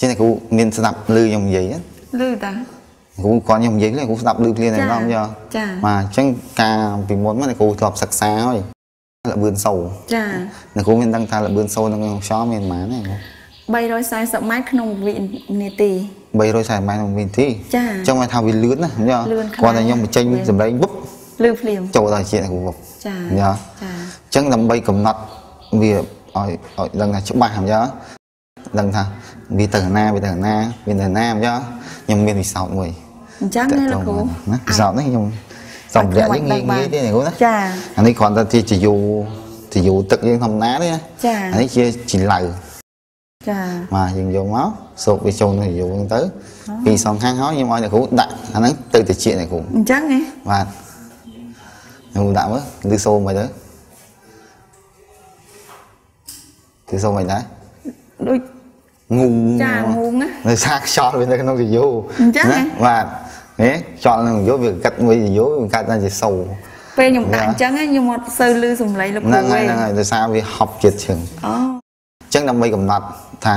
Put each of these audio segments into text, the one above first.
ជាគ្រូមានស្ដាប់ឮខ្ញុំនិយាយណាលឺតាគ្រូគាត់ខ្ញុំនិយាយគ្រូស្ដាប់ឮភ្លាមតែម្ដងយកចាបាទអញ្ចឹងការពីមុនមកគ្រូធ្លាប់សិក្សាហើយលបឿនសូរចាអ្នកគ្រូមានដឹងថាលបឿនសូរនៅក្នុងខ្យល់មានប៉ុន្មានទេ340ម៉ែត្រក្នុងវិនាទី340ម៉ែត្រក្នុងវិនាទីចាអញ្ចឹងមកថាវាលឿនណាញ៉លឿនខ្លាំងគាត់តែខ្ញុំបញ្ចេញវាសម្លេងពុបលឺភ្លាមចូលដល់ជាតិគ្រូពុបចាញ៉ចាអញ្ចឹងដើម្បីកំណត់វាឲ្យឲ្យដឹងថាច្បាស់ញ៉ដឹងថា វាទៅខាងណាវាទៅខាងណាវាទៅខាងណាញ៉ខ្ញុំមានវិសោធន៍មួយអញ្ចឹងណាលោកគ្រូណាវិសោធន៍នេះខ្ញុំសម្រាប់យើងងាយងាយទេណាគ្រូណាចាអានេះគ្រាន់តែជាជាយូជាយូទឹកយើងធម្មតាទេណាចាអានេះជាជីឡៅចាបាទយើងយកមកសូកវាចូលនៅយូហ្នឹងទៅពីរសងខាងហើយខ្ញុំឲ្យអ្នកគ្រូដាក់អាហ្នឹងទៅតិចអ្នកគ្រូអញ្ចឹងហ៎បាទខ្ញុំដាក់មើលឬសូមិនទៅគឺសូមិនដែរដូច ងូចាងូងណានៅសារខ្យល់វានៅក្នុងកាយូអញ្ចឹងហ៎បាទហេខ្យល់នៅក្នុងកាយូវាកាត់មួយកាយូវាកាត់ទៅជាសូពេលខ្ញុំដាក់ចាអញ្ចឹងណាខ្ញុំអត់សូវលឺសំឡេងលោកគ្ហ្នឹងរូហើយទេហ្នឹងហើយដោយសារវាហប់ចិត្តជើងអូអញ្ចឹងដើម្បីកំណត់ថា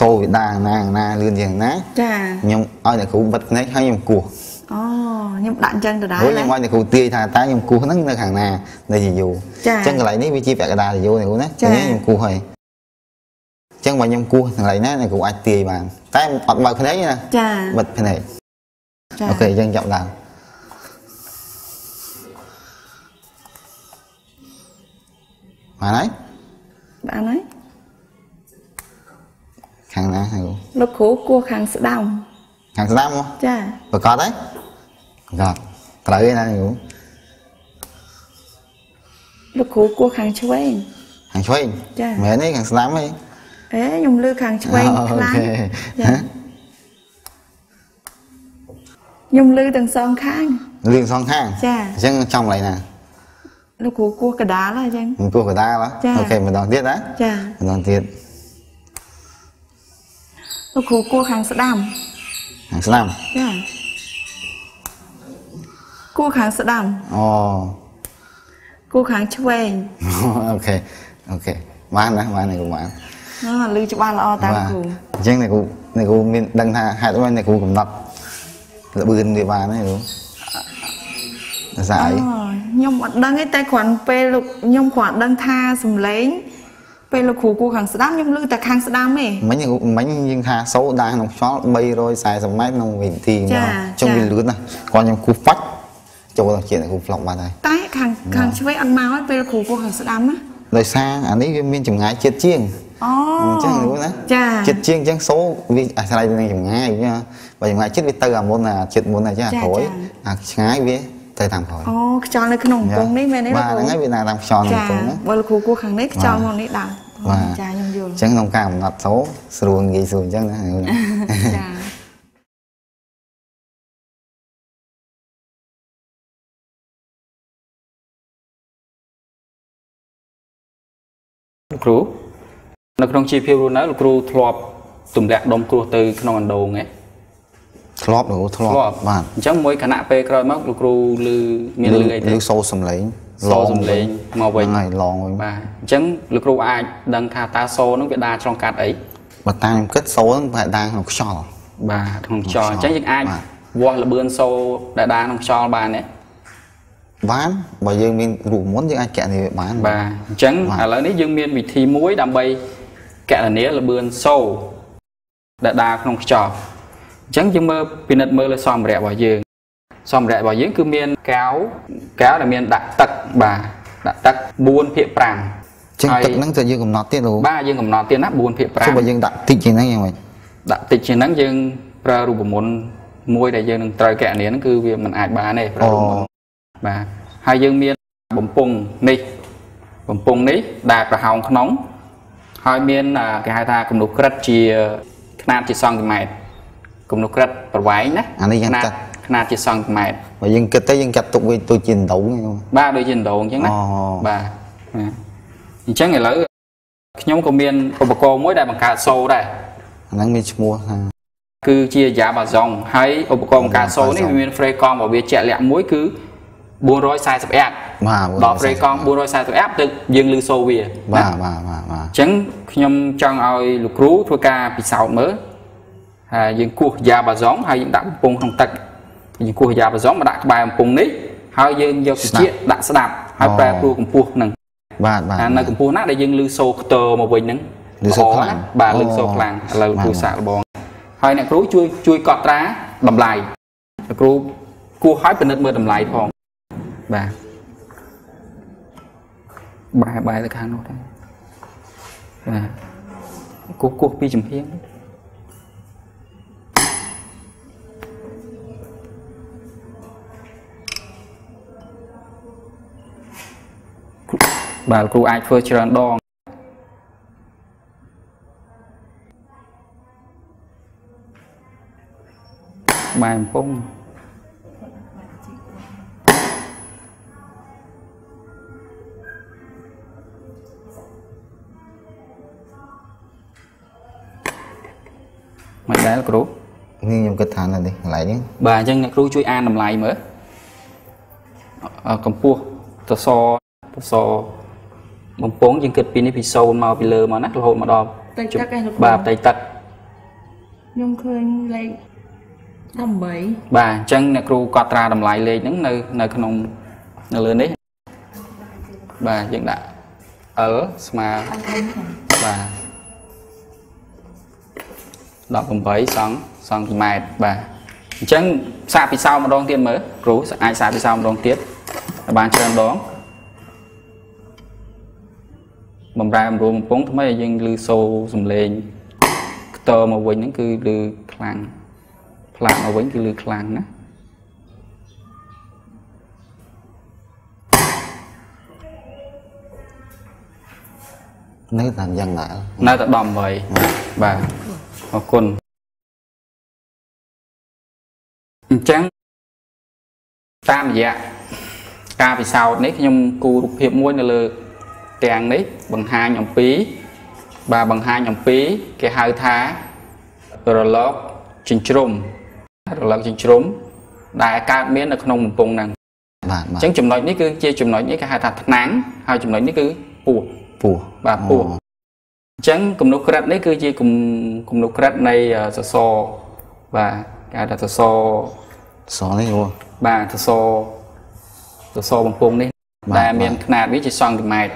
សូវាដាណាណាលឿនជាងណាចាខ្ញុំឲ្យអ្នកគ្រូបិទភ្នែកហើយខ្ញុំគោះអូខ្ញុំដាក់អញ្ចឹងទៅដែរព្រោះខ្ញុំឲ្យអ្នកគ្រូទាយថាតើខ្ញុំគោះហ្នឹងនៅខាងណានៅជាយូចាអញ្ចឹងកន្លែងនេះវាជាពាក់កណ្ដាលជាយូអ្នកគ្រូណាចាអញ្ចឹងខ្ញុំគោះហើយអញ្ចឹងបើខ្ញុំគោះកន្លែងណាអ្នកគ្រូអាចទាយបានតែអត់បើកភ្នែកទេណាចាបិទភ្នែកចាអូខេអញ្ចឹងចាប់ដើមបានហើយបានហើយខាងណាអ្នកគ្រូលោកគ្រូគោះខាងស្ដាំខាងស្ដាំមកចាប្រកាសទេប្រកាសត្រូវទេណាអ្នកគ្រូលោកគ្រូគោះខាងឆ្វេងខាងឆ្វេងចាមែនទេខាងស្ដាំទេ អេខ្ញុំលឺខាងឆ្វេងអូខ្លាំងខេចាខ្ញុំលឺទាំងសងខាងលឿនសងខាងចាអញ្ចឹងចំកន្លែងណាលោកគ្រូគោះកដាលហើយអញ្ចឹងមិនគោះកណ្ដាលហ៎ចា OK ម្ដងទៀតណាចាម្ដងទៀតលោកគ្រូគោះខាងស្ដាំខាងស្ដាំចាគោះខាងស្ដាំអូគោះខាងឆ្វេង OK OK បានណាបាននេះគ្រូបាន ហ្នឹងលឺច្បាស់ល្អតាមបាទគ្រូអញ្ចឹងអ្នកគ្រូអ្នកគ្រូមានដឹងថាហេតុអ្វីអ្នកគ្រូកំណត់ល្បឿនវាបានទេគ្រូដោយសារអីអូខ្ញុំអត់ដឹងទេតែគ្រាន់ពេលលោកខ្ញុំគ្រាន់ដឹងថាសំឡេងពេលលោកគ្រូគោះខាងស្ដាំខ្ញុំលឺតែខាងស្ដាំទេមិញអ្នកគ្រូមិញយើងថាសូដាក្នុងខ្យល់340ម៉ែត្រក្នុងវិនាទីចាអញ្ចឹងចាវាលឿនណាស់គាត់ខ្ញុំគូហ្វាច់ចូលដល់ជាតិអ្នកគ្រូផ្លុកបានហើយតែខាងខាងឆ្វេងអត់មកទេពេលលោកគ្រូគោះខាងស្ដាំណាដោយសារអានេះវាមានចម្ងាយជាតិជាង អូអញ្ចឹងគ្រូណាចាចិត្តជាងអញ្ចឹងសូវាអាស្រ័យទៅនឹងចម្ងាយណាបើចម្ងាយចិត្តវាទៅអាមុនអាចិត្តមុនអាចាក្រោយអាឆ្ងាយវាទៅតាមក្រោយអូខ្យល់នៅក្នុងកំពង់នេះមែនទេបាទហ្នឹងហើយវាណាតាមខ្យល់ក្នុងចាកំពង់ណាបើលោកគ្រូគោះខាងនេះខ្យល់បាទមកនេះដើរបាទចាខ្ញុំយល់អញ្ចឹងក្នុងការកំណត់សូស្រួលងាយស្រួលអញ្ចឹងណាចាលោកគ្រូ នៅក្នុងជីវភាពរស់នៅលោកគ្រូធ្លាប់ទម្លាក់ដុំគ្រោះទៅក្នុងអណ្ដូងហ៎ធ្លាប់លោកធ្លាប់បាទអញ្ចឹងមួយគណៈពេលក្រោយមកលោកគ្រូលឺមានលឺអីទេលឺសូសំឡេងសូសំឡេងមកវិញហ្នឹងហើយឡងវិញបាទអញ្ចឹងលោកគ្រូអាចដឹងថាតើសូហ្នឹងវាដាឆ្លងកាត់អីបើតាមខ្ញុំគិតសូហ្នឹងប្រហែលដាងក្នុងខ្យល់បាទក្នុងខ្យល់ខ្យល់អញ្ចឹងយើងអាចបាទវាស់លបឿនសូដែលដាក្នុងខ្យល់បានទេបានបើយើងមានរូបមន្តយើងអាចកណនីវាបានបាទអញ្ចឹងបាទឥឡូវនេះយើងមានវិធីមួយដើម្បី កណនាលបឿនសូដែលដាក្នុងខ្យល់អញ្ចឹងយើងមើលពិនិត្យមើលលើសម្ភារៈរបស់យើងសម្ភារៈរបស់យើងគឺមានកៅកៅដែលមានដាក់ទឹកបាទដាក់ទឹក4ភាគ5អញ្ចឹងទឹកហ្នឹងទៅយើងកំណត់ទៀតលោកបាទយើងកំណត់ទៀតណា4ភាគចុះបើយើងដាក់តិចជាងហ្នឹងយ៉ាងម៉េច5ដាក់តិចជាងហ្នឹងយើងប្រើរូបមន្តមួយដែលយើងនឹងត្រូវកណនាហ្នឹងគឺវាមិនអាចបានទេប្រើរូបមន្តបាទហើយយើងមានបំពង់នេះបំពង់នេះដែលប្រហោងក្នុង ហើយមានអាគេហៅថាគំនុះក្រិតជាຂະຫນាតជាសង់ទីម៉ែត្រគំនុះក្រិតប្រវែងណា អានេះយ៉ាង ຂະຫນាត ចាត់ ຂະຫນាតជាសង់ទីម៉ែត្រ បើយើងគិតទៅយើងចាត់ទុកវាដូចជាដងហ្នឹង បាទដូចជាដងអញ្ចឹងណា អូ បាទបាទអញ្ចឹងឥឡូវខ្ញុំក៏មានឧបករណ៍មួយដែលបង្កើតសូរដែរ អាហ្នឹងមានឈ្មោះថា គឺជាយ៉ាបាហ្សុងហើយឧបករណ៍បង្កើតសូរនេះវាមាន frame កង់របស់វាជាក់លាក់មួយគឺ 440អាប់បាទដល់ frame កង់440អាប់ទៅយើងលឺសូរវាបាទណាបាទបាទបាទអញ្ចឹងខ្ញុំចង់ឲ្យលោកគ្រូធ្វើការពិសោធន៍មើលហើយយើងគោះយ៉ាបាសុងហើយយើងដាក់បំពង់ក្នុងទឹកយើងគោះយ៉ាបាសុងមកដាក់ក្បែរបំពង់នេះហើយយើងយកត្រចៀកដាក់ស្ដាប់ហើយប្រែប្រួលកម្ពស់ហ្នឹងបាទបាទអានៅកម្ពស់ណាដែលយើងលឺសូខ្ទរមកវិញហ្នឹងឮសូរខ្លាំងល្អណាស់បាទអូលឺសូរខ្លាំងឥឡូវបាទគ្រូសាកល្បងហើយអ្នកគ្រូជួយជួយកត់ត្រាតម្លៃអ្នកគ្រូគួរឲ្យពិនិត្យមើលតម្លៃផង បាទបែរបែរទៅខាងនោះដែរបាទគោះគោះពីចំហៀងបាទគ្រូអាចធ្វើច្រើនដងបែរកំពង់ ដែលគ្រូនេះខ្ញុំគិតថានៅនេះកន្លែងនេះបាទអញ្ចឹងអ្នកគ្រូជួយអានតម្លៃមើលអឺកម្ពស់តសតសបំពង់យើងគិតពីនេះពី0មកពីលើមកណារហូតមកដល់ផ្ទៃទឹកឯងលោកគ្រូបាទផ្ទៃទឹកខ្ញុំឃើញលេខ18បាទអញ្ចឹងអ្នកគ្រូកត់ត្រាតម្លៃលេខហ្នឹងនៅនៅក្នុងនៅលើនេះបាទយើងដាក់ L ស្មើបាទ 18សង់សង់ទីម៉ែត្របាទអញ្ចឹងសាកពិសោធន៍ម្ដងទៀតមើលគ្រូអាចសាកពិសោធន៍ម្ដងទៀតឲ្យបានច្រើនដងបំរែបំរួលបំពង់ថ្មីឲ្យយើងឮសូរសំឡេងខ្ទរមកវិញហ្នឹងគឺឮខ្លាំងផ្លាកមកវិញគឺលឺខ្លាំងណានៅតាមយ៉ាងដែរនៅតែ18បាទ អរគុណអញ្ចឹងតាមរយៈការពិសោធន៍នេះខ្ញុំគូររូបភាពមួយនៅលើទាំងនេះបង្ហាញអំពី បាទបង្ហាញអំពី គេហៅថារលកចិញ្ជ្រុំរលកចិញ្ជ្រុំដែលកើតមាននៅក្នុងបំពង់ហ្នឹងបាទបាអទញ្ចឹងចំណុចនេះគឺជាចំណុចនេះគេហៅថាថ្នាំងហើយចំណុចនេះគឺពោះពោះបាទពោះ អញ្ចឹងគំនុះក្រិតនេះគឺជាគំគំនុះក្រិតនៃអឺសសរបាទគេហៅថាសសរ សនេះអូ បាទសសរសសរបំពង់នេះ បាទ ដែលមាន បាទ ຂະຫນាតវាជាសង់ទីម៉ែត្រ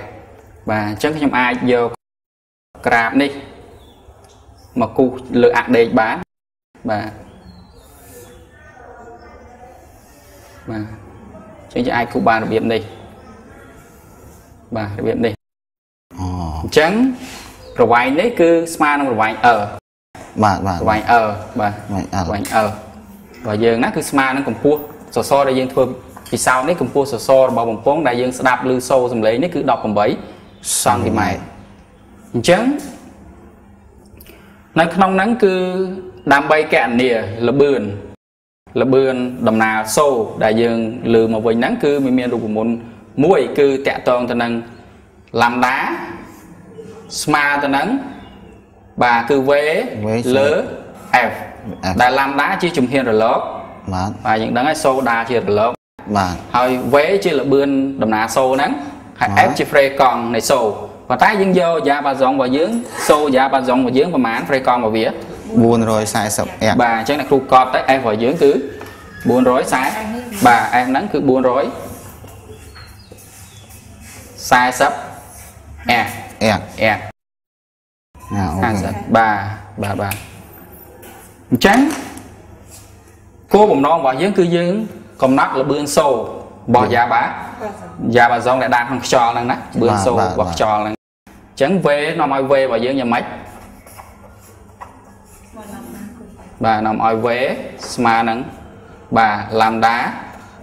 បាទអញ្ចឹងខ្ញុំអាចយកក្រាបនេះមកគូសលើអាក់ដេកបានបាទបាទអញ្ចឹងយើងអាចគូសបានរបៀបនេះបាទរបៀបនេះ អូ អញ្ចឹង ប្រវែងនេះគឺស្មើនឹងប្រវែង E បាទបាទប្រវែង E បាទប្រវែង L ប្រវែង E របស់យើងណាគឺស្មើនឹងកម្ពស់សសរដែលយើងធ្វើពិសោធន៍នេះកម្ពស់សសររបស់បំពង់ដែលយើងស្ដាប់ឮសូរសំឡេងនេះគឺ18សង់ទីម៉ែត្រអញ្ចឹងនៅក្នុងហ្នឹងគឺដើម្បីកណនាលបឿនលបឿនដំណើរសូរដែលយើងលើមកវិញហ្នឹងគឺវាមានរូបមន្តមួយគឺតកតងទៅនឹងឡាំដា ស្មើទៅនឹងបាទគឺ V V លើ F F ដែលឡាំដាជាជំហានរលកបាទបាទយើងដឹងហើយសូដាជារលកបាទហើយ V ជាលបឿនដំណើរសូហ្នឹងហើយបាទ F ជា free កង់នៃសូប៉ុន្តែយើងយកយ៉ាបាសុងរបស់យើងសូយ៉ាបាសុងរបស់យើងប្រហែល free កង់របស់វា440 F បាទអញ្ចឹងអ្នកគ្រូកត់ទៅ F របស់យើងគឺ440បាទ F ហ្នឹងគឺ440 F F F ណាអូខេ50បាទបាទបាទអញ្ចឹងគោលបំណងរបស់យើងគឺយើងកំណត់លបឿនសូរបស់យ៉ាបាយ៉ាបាសុងដែលដានក្នុងខ្យល់ហ្នឹងណាលបឿនសូរបស់ខ្យល់ហ្នឹងអញ្ចឹងវេនាំឲ្យវេរបស់យើងយ៉ាងម៉េចបាទនាំឲ្យវេស្មើនឹងបាទឡាំដា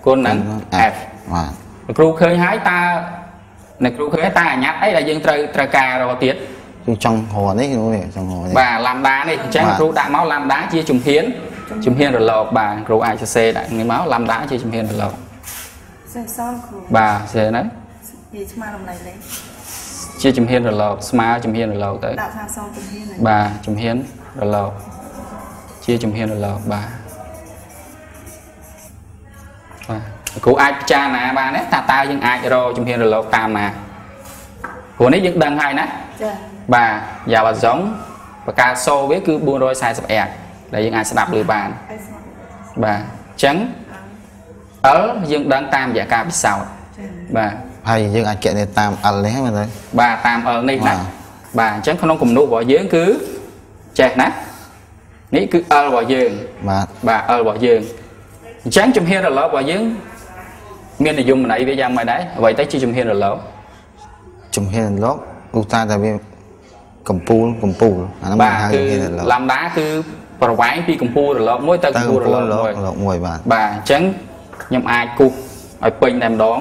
គុណនឹង f បាទលោកគ្រូឃើញហើយតើ អ្នកគ្រូឃើញហើយតើអាញាត់អីដែលយើងត្រូវត្រូវការរកទៀតគឺចង់រនេះនោះចង់រនេះបាទឡាំដានេះអញ្ចឹងបាទគ្រូដាក់មកឡាំដាជាជំហានជំហានរលកបាទគ្រូអាចសរសេរដាក់នេះមកឡាំដាជាជំហានរលកសេះសល់គ្រូបាទសរសេរនៅនិយាយស្មើតម្លៃលេខជាជំហានរលកស្មើជំហានរលកទៅដាក់ថាសងជំហានហ្នឹងបាទជំហានរលកជាជំហានរលកបាទ គ្រូអាចពិចារណាបានទេថាតើយើងអាចរកជំហានរលកតាមណាព្រោះនេះយើងដឹងហើយណាចាបាទយ៉ាវ៉ាសុងបកាសូវាគឺ440 A អដែលយើងអាចស្ដាប់ឮបានបាទអញ្ចឹងអលយើងដឹងតាមរយៈការពិសោធន៍បាទហើយយើងអាចកណនីតាម L នេះហ្នឹងមើលទៅបាទតាមអលនេះណាបាទបាទអញ្ចឹងក្នុងគំនូរបស់យើងគឺចេះណានេះគឺអលរបស់យើងបាទបាទអលរបស់យើងអញ្ចឹងជំហានរលករបស់យើង មាននិយមន័យវាយ៉ាងម៉េចដែរអ្វីទៅជាជំហានរលកជំហានលោកឧស្សាហ៍តែវាកំពូលកំពូលអាហ្នឹងបាទហៅគឺជំហានលោកឡាំដាគឺប្រវែងពីកម្ពូលរលកមួយទៅទៅកម្កំពូលរពូលលកលោកមួយលោកមួយបាទបាទអញ្ចឹងខ្ញុំអាចគូសឲ្យពេញតែម្ដង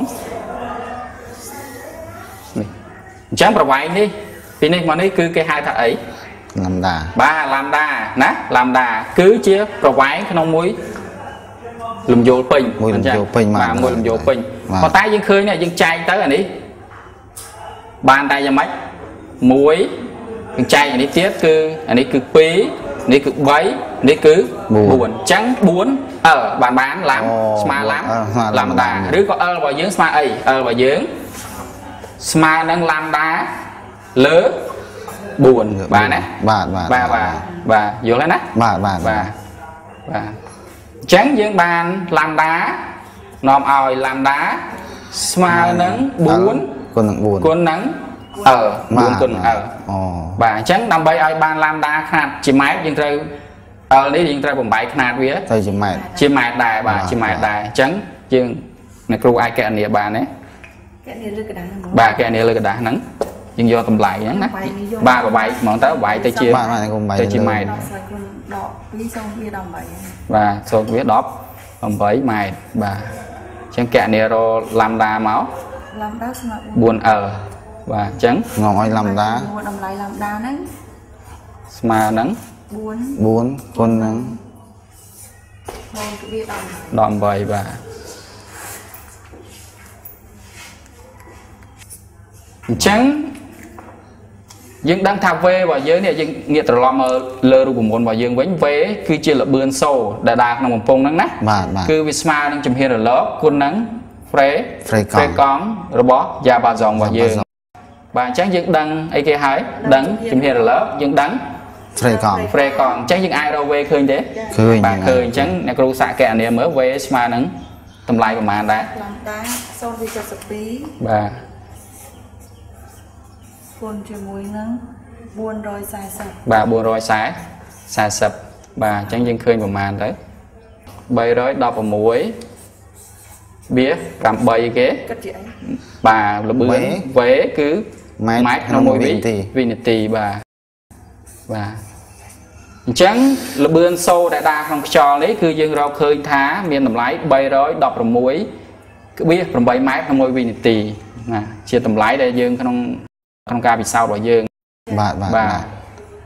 នេះអញ្ចឹងប្រវែងនេះពីនេះមកនេះគឺគេហៅថាអីលំដាបាទឡាំដាណាឡាំដាគឺជាប្រវែងក្នុងមួយ លំយោលពេញមួយលំយោលពេញបាទមួយលំយោលពេញបាទប៉ុន្តែយើងឃើញនេះយើងចែកទៅអានេះបានតែយ៉ាងម៉េចមួយយើងចែកអានេះទៀតគឺអានេះគឺ2នេះគឺ3នេះគឺ4អញ្ចឹង 4 L បានបានឡាំស្មើឡាំឡាំដាឬក៏ L របស់យើងស្មើអី L របស់យើងស្មើនឹងឡាំដាលើ4បាទណាបាទបាទបាទបាទបាទយល់ហើយណាបាទបាទបាទបាទ អញ្ចឹងយើងបានឡាំដានាំឲ្យឡាំដាស្មើនឹង4 គុណនឹង4 គុណនឹង L 4គុណនឹង L អូ បាទអញ្ចឹងដើម្បីឲ្យបានឡាំដាខ្នាតជាម៉ែត្រយើងត្រូវ L នេះយើងត្រូវបំបែកខ្នាតវា ទៅជាម៉ែត្រ ជាម៉ែត្រដែរបាទ បាទ ជាម៉ែត្រដែរអញ្ចឹងយើងអ្នកគ្រូអាចកណនីបានទេ កនេះលើកដាស់ហ្នឹង បាទកណនីលើกระดาษហ្នឹងយើងយកតម្លៃហ្នឹងណាបាទបបែកហ្មងទៅបបែកទៅជា បាទបាទខ្ញុំបែក ទៅជាម៉ែត្រ ដល់ស្រ័យគុណដក2សូមវា18ហ្នឹងបាទសូត្រវា10 8ម៉ែត្របាទអញ្ចឹងកណនីរឡាំដាមកឡាំដាស្មើ 4L បាទអញ្ចឹងងំឲ្យលំដាមួយតម្លៃឡាំដាហ្នឹងស្មើនឹង4 4គុណនឹងហើយវា18 18បាទអញ្ចឹង យើងដឹងថា V របស់យើងនេះយើងងាកត្រឡប់មកលើរូបមន្តរបស់យើងវិញ V គឺជាលបឿនសូដែលដើរក្នុងបំពង់ហ្នឹងណាបាទបាទគឺវាស្មើនឹងជំហានរលកគុណនឹង Fre Fre កង់កង់របស់ Diapason របស់យើង Diapason បាទអញ្ចឹងយើងដឹងអីគេហើយដឹងជំហានរលកយើងដឹងហ្វ្រេកង់ Fre កង់អញ្ចឹងយើងអាចរក V ឃើញទេឃើញបាទឃើញអញ្ចឹងអ្នកគ្រូសាកកណនាមើល V ស្មើនឹងតម្លៃប្រហែលដែរឡាំដា0.72បាទ គុណជាមួយនឹង440បាទ440 40បាទអញ្ចឹងយើងឃើញប្រហែលទៅ316បៀ8គេគិតជាអីបាទលបឿន V គឺម៉ែត្រម៉ែត្រក្នុងមួយវិវិនាទីវិនាទីបាទបាទអញ្ចឹងលបឿនសូដែលដើរក្នុងខ្យល់នេះគឺយើងរកឃើញថា មានតម្លៃ316ក្បៀស8ម៉ែត្រក្នុងមួយវិនាទីណាជាតម្លៃដែលយើងក្នុង ក្នុងការពិសោធន៍របស់យើងបាទបាទបាទ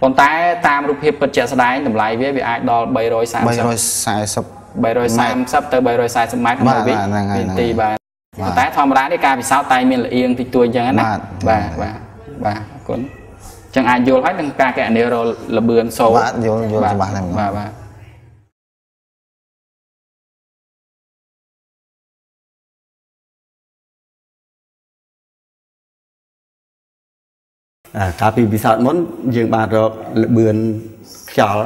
ប៉ុន្តែតាមរូបភាពពិតជាក់ស្ដែងតម្លៃវាវាអាចដល់330 340 330ទៅ340ម៉ែត្រក្នុងមួយវិបាទហ្នឹងហើយវិនាទីហ្នឹងហើយបាទប៉ុន្តែធម្មតានេះការពិសោធន៍តែមានលៀងតិចតួចអញ្ចឹងណាបាទបាទបាទបាទអរគុណអញ្ចឹងអាចយល់ហើយនឹងការកណនារលបឿនសូបាទយល់យល់ច្បាស់ហើយបាទបាទ កាលពីពិសោធន៍មុនយើងបានរកលបឿនខ្យល់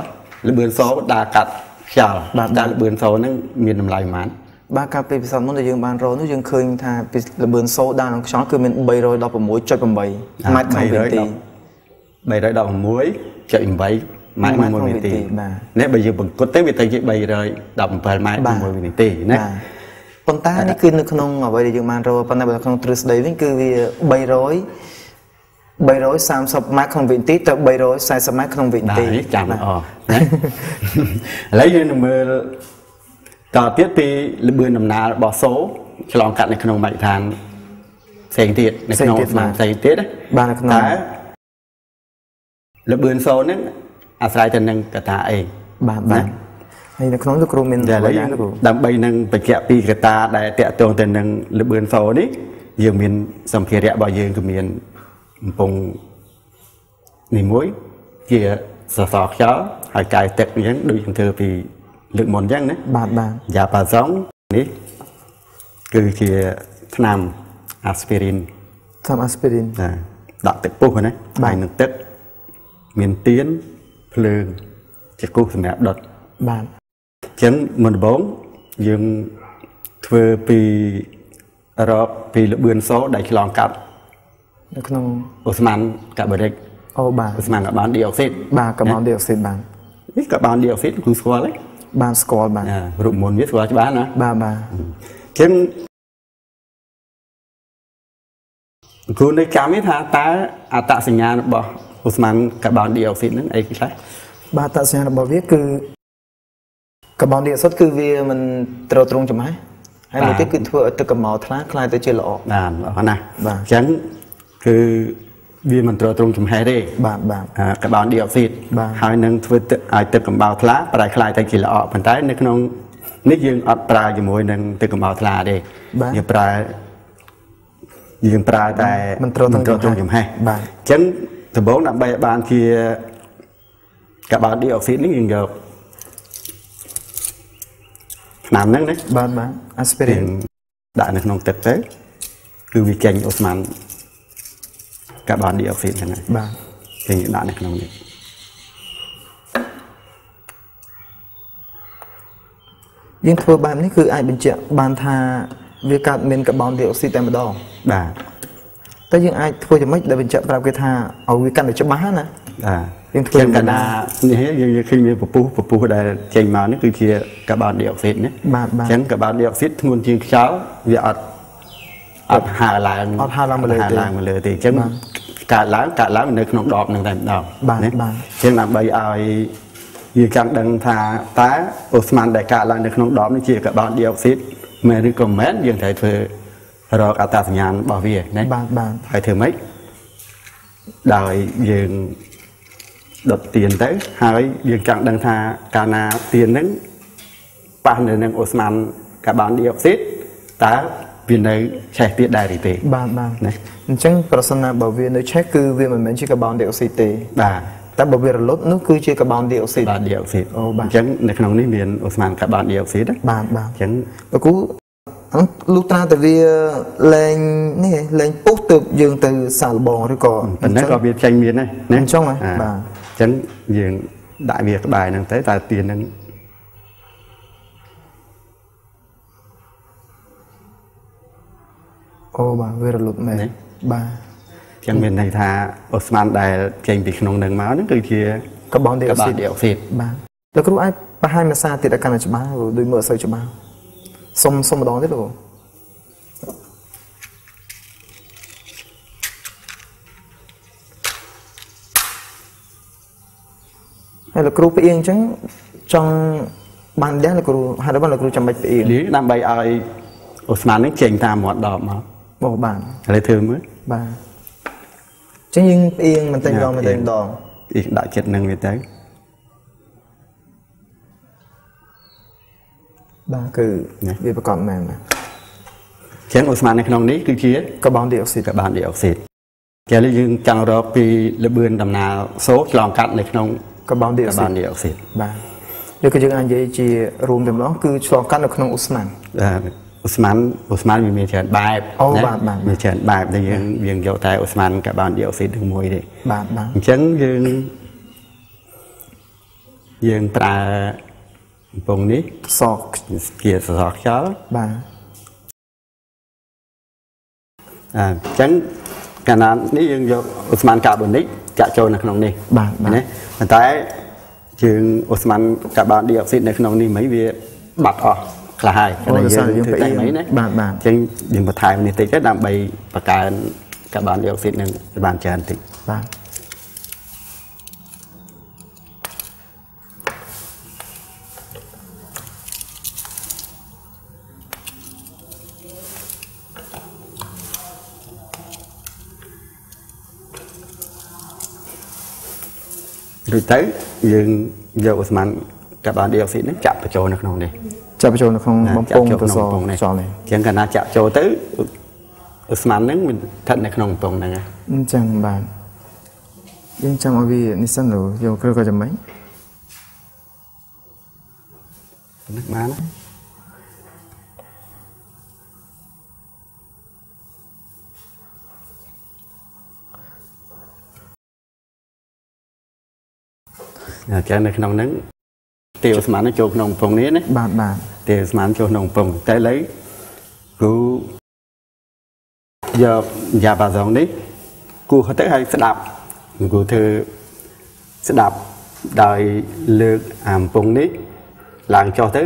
លបឿនសូដើរកាត់ខ្យល់បាទតែលបឿនសូហ្នឹងមានតម្លៃប៉ុន្មានបាទកាលពីពិសោធន៍មុនដែលយើងបានរកនោះយើងឃើញថាពីល្បឿនសូដាក្នុងខ្យល់គឺមាន316.8ម៉ែត្រក្នុងវិនាទី316.8ម៉ែត្រក្នុងមួយវិនាទីបាទនេះបើយើងបង្គុតទៅវាទៅជា317ម៉ែត្រក្នុងមួយវិនាទីណាបាទប៉ុន្តែនេះគឺនៅក្នុងអ្វីដែលយើងបានរកប៉ុន្តែបើក្នុងទ្រឹស្ដីវិញគឺវា300 330ម៉ែត្រក្នុងវិនាទីទៅ340ម៉ែត្រក្នុងវិនាបាទទីនេះចាំបាទអស់ណាឥឡូវយើងនឹងមើលតទៀតពីលបឿនដំណើររបស់សូឆ្លងកាត់នៅក្នុងមជ្ឈដ្ឋានផ្សេងទៀតនៅក្នុងស្មារតីផ្សេងទៀតណាបាទនៅក្នុងតែលបឿនសូហ្នឹងអាស្រ័យទៅនឹងកតាអីបាទបាទហើយនៅក្នុងលោកគ្រូមានតែឥឡូវអ្វីយើងដែរលោកគ្រូដើម្បីនឹងបញ្ជាក់ពីកតាដែលតាក់ទងទៅនឹងលបឿនសូនេះយើងមានសម្ភារៈរបស់យើងគឺមាន កំពង់នេះមួយជាសសរខ្យល់ហើយកាយទឹកអញ្ចឹងដូចយើងធ្វើពីលើកមុនអញ្ចឹងណាបាទបាទយ៉ាប៉ាសុងនេះគឺជាថ្នាំអាស្ពីរីនតាមអាស្ពីរីនណាដាក់ទឹកពុះណាបាទហើយនឹងទឹកមានទៀនភ្លើងចជាគូសសម្រាប់ដុតបាទអញ្ចឹងមុនដំបូងយើងធ្វើពីរកពីលបឿនសូដែលឆ្លងកាត់ នៅក្នុង អូស្មန်កាបូរិក អូបាទ អូស្មန်កាបូនឌីអុកស៊ីត បាទកាបូនឌីអុកស៊ីតបាទ នេះកាបូនឌីអុកស៊ីតគឺស្គាល់ទេ បាទស្គាល់បាទ អារូបមន្តវាស្គាល់ច្បាស់ណា បាទបាទ អញ្ចឹងគូនៃកម្មនេះថាតើអត្តសញ្ញាណរបស់អូស្មန်កាបូនឌីអុកស៊ីតហ្នឹងអីខ្លះ បាទតសញ្ញាណរបស់វាគឺកាបូនឌីអុកស៊ីតគឺវាមិនត្រូវត្រង់ចំហហើយមួយទៀតគឺធ្វើឲ្យទឹកកម្ដៅថ្លាคล้ายទៅជាល្អ បាទល្អណាស់ បាទ អញ្ចឹង គឺវាមិនត្រូវត្រង់ចំហេះទេ បាទបាទ អាកាបូនឌីអុកស៊ីត បាទ ហើយនឹងធ្វើទឹកឲ្យទឹកកំបោរថ្លាប្រែคล้ายទៅជាល្អប៉ុន្តែនៅក្នុងនេះយើងអត់ប្រើជាមួយនឹងទឹកកំបោរថ្លាទេ បាទ យើងប្រើយើងប្រើតែ មិនត្រូវត្រង់ ត្រង់ចំហេះ បាទ អញ្ចឹងដំបូងដើម្បីឲ្យបានជាកាបូនឌីអុកស៊ីតនេះយើងយកថ្នាំហ្នឹងណា បាទបាទអាស្ពីរី យើង ន ដាក់នៅក្នុងទឹកទៅគឺវាចេញអូស្មန် កាបូនឌីអុកស៊ីតហ្នឹងហើយបាទចេញដាក់នៅក្នុងនេះយើងធ្វើបែបនេះគឺអាចបញ្ជាក់បានថាវាកើតមានកាបូនឌីអុកស៊ីតតែម្ដងបាទតែយើងអាចធ្វើយ៉ាងម៉េចដែលបញ្ជាក់ប្រាប់គេថាឲ្យវាកាន់តែច្បាស់ណាបាទយើងធ្វើចឹងយ៉ាងកណាណានេះយើងយើងឃើញមានពពុះពពុះដែលចេញមកនេះគឺជាកាបូនឌីអុកស៊ីតណាបាទបាទចឹងកាបូនឌីអុកស៊ីតធ្ងន់ជាងខ្យល់វាអត់អត់ហើរឡើងអត់ហើរឡើងមកលើអត់ហើរទេឡើងមកលើទេចឹង កើតឡើងកើតឡើងនៅក្នុងដបនឹងតែម្ដងបាទណាបាទចឹងដើម្បីឲ្យយើងចង់ដឹងថាតើអូស្មန်ដែលកើតឡើងនៅក្នុងដបនេះជាកាបូនឌីអុកស៊ីតមែនឬក៏មិនមែនយើងត្រូវធ្វើរកអត្តសញ្ញាណរបស់វាណាបាទបាទហើយធ្វើម៉េចដោយយើងដុតទៀនទៅហើយយើងចង់ដឹងថាកាលណាទៀនហ្នឹងប៉ះនៅនឹងអូស្មန်កាបូនឌីអុកស៊ីតតើ វានៅឆេះទៀតដែរឬទេបាទបាទណាអញ្ចឹងប្រសិនណាបើវានៅឆេះគឺវាមិនមែនជាកាបូនឌីអុកស៊ីតទេបាទតែបើវារលត់នោះគឺជាកាបូនឌីអុកស៊ីតបាទឌីអុកស៊ីតអូបាទអញ្ចឹងនៅក្នុងនេះមានអូស្មန်កាបូនឌីអុកស៊ីតណាបាទបាទអញ្ចឹងលោកគ្រូអញ្លុះត្រាតែវាលែងនេះលែងពុះទៅយើងទៅសាកល្បងឬក៏ប៉ុន្តែក៏វាចេញមានដែរណាអញ្ចឹងហ៎អាបាទអញ្ចឹងយើងដាក់វាក្បែរហ្នឹងទៅតើទៀនហ្នឹង អូបាទវារលត់មែននេះបាទអញ្ចឹងមានន័យថាអូស្មန်ដែលចេញពីក្នុងនឹងមកហ្នឹងគឺជាកាបូនឌីអុកាកបូស៊ីនតឌីអុកស៊ីតបាទលោកគ្រូអាចបង្ហាញភាសាទៀតឲ្យកាន់តែច្បាស់ព្រោះដូចមើលអត់សូវច្បាស់សុំសុំម្ដងទៀតលោកគ្រូហើយលោកគ្រូផ្អៀងអញ្ចឹងចង់បានដែរលោកគ្រូហេតុអ្វីបានលោកគ្រូចាំបាច់ផ្អៀងនេះដើម្បីឲ្យអូស្មန်ហ្នឹងចេញតាមមាត់ដបមក អូបាទឥឡូវធ្វើមើលបាទអញ្ចឹងយើងផ្អៀងមិនតែម្ដងមិនតែម្ដងអ៊ីដាក់ចិត្តនឹងវាទៅបាទគឺវាប្រកបមែនបាទអញ្ចឹងអូស្មန်នៅក្នុងនេះគឺជាកាបូនឌីអុកស៊ីតកាបូនឌីអុកស៊ីតចាឥឡូវយើងចង់រកពីលបឿនដំណើរសូឆ្លងកាត់នៅក្នុងកាបូនឌីអុកាកបូស៊ីតនឌីអុកស៊ីតបាទឬក៏យើងអាចនិយាយជារួមតែម្ដងគឺឆ្លងកាត់នៅក្នុងអ៊ូស្មានអឺ អូស្មានអូស្មានវាមានច្រើនបែបអូបាទបាទមានច្រើនបែបដែលយើងយើងយកតែអូស្មានកាបូនឌីអុកស៊ីតនឹងមួយទេបាទបាទអញ្ចឹងយើងយើងប្រើកំពងនេះសកជាសសខ្យល់បាទអញ្ចឹងកាលណានេះយើងយកអូស្មានកាបូនិកចាក់ចូលនៅក្នុងនេះបាទណាប៉ុន្តែយើងអូស្មានកាបូនឌីអុកស៊ីតនៅក្នុងនេះមិនវាបាត់អស់ ខ្លះហើយអូដោយសារយើងធ្វើតែផ្អៀងមិនណាបាទបាទអញ្ចឹងយើងបន្ថែមនេះតិចទៅដើម្បីបង្កើនកាបូនឌីអុកស៊ីតនឹងបានច្រើនតិចបាទរួចទៅយើងយកអូស្មန်កាបូនឌីអុកស៊ីតហ្នឹងចាក់បញ្ចូលនៅក្នុងនេះ ចាប់បញ្ចូលនៅក្នុងបំពង់ចាក់ទៅចូលសក្នុងបំពង់នេះចោលនេះអញ្ចឹងកាលណាចាក់ចូលទៅអូស្មန်ហ្នឹងវាស្ថិតនៅក្នុងបំពង់ហ្នឹងហើយអញ្ចឹងបាទយើងចាំឲ្យវានេះសិនទៅយកគ្រឿងក៏ចាំមិនហ្នឹងបានណាអញ្ចឹងនៅក្នុងហ្នឹងទាវស្មាននឹងចូលក្នុងកំពង់នេះណាបាទបាទ ទាវស្មានចូលក្នុងកំពង់តែឥឡូវគ្រូយកយ៉ាបាសងនេះគូទៅឲ្យស្ដាប់គ្រូធ្វើស្ដាប់ដោយលើកអាកំពង់នេះឡើងចុះទៅ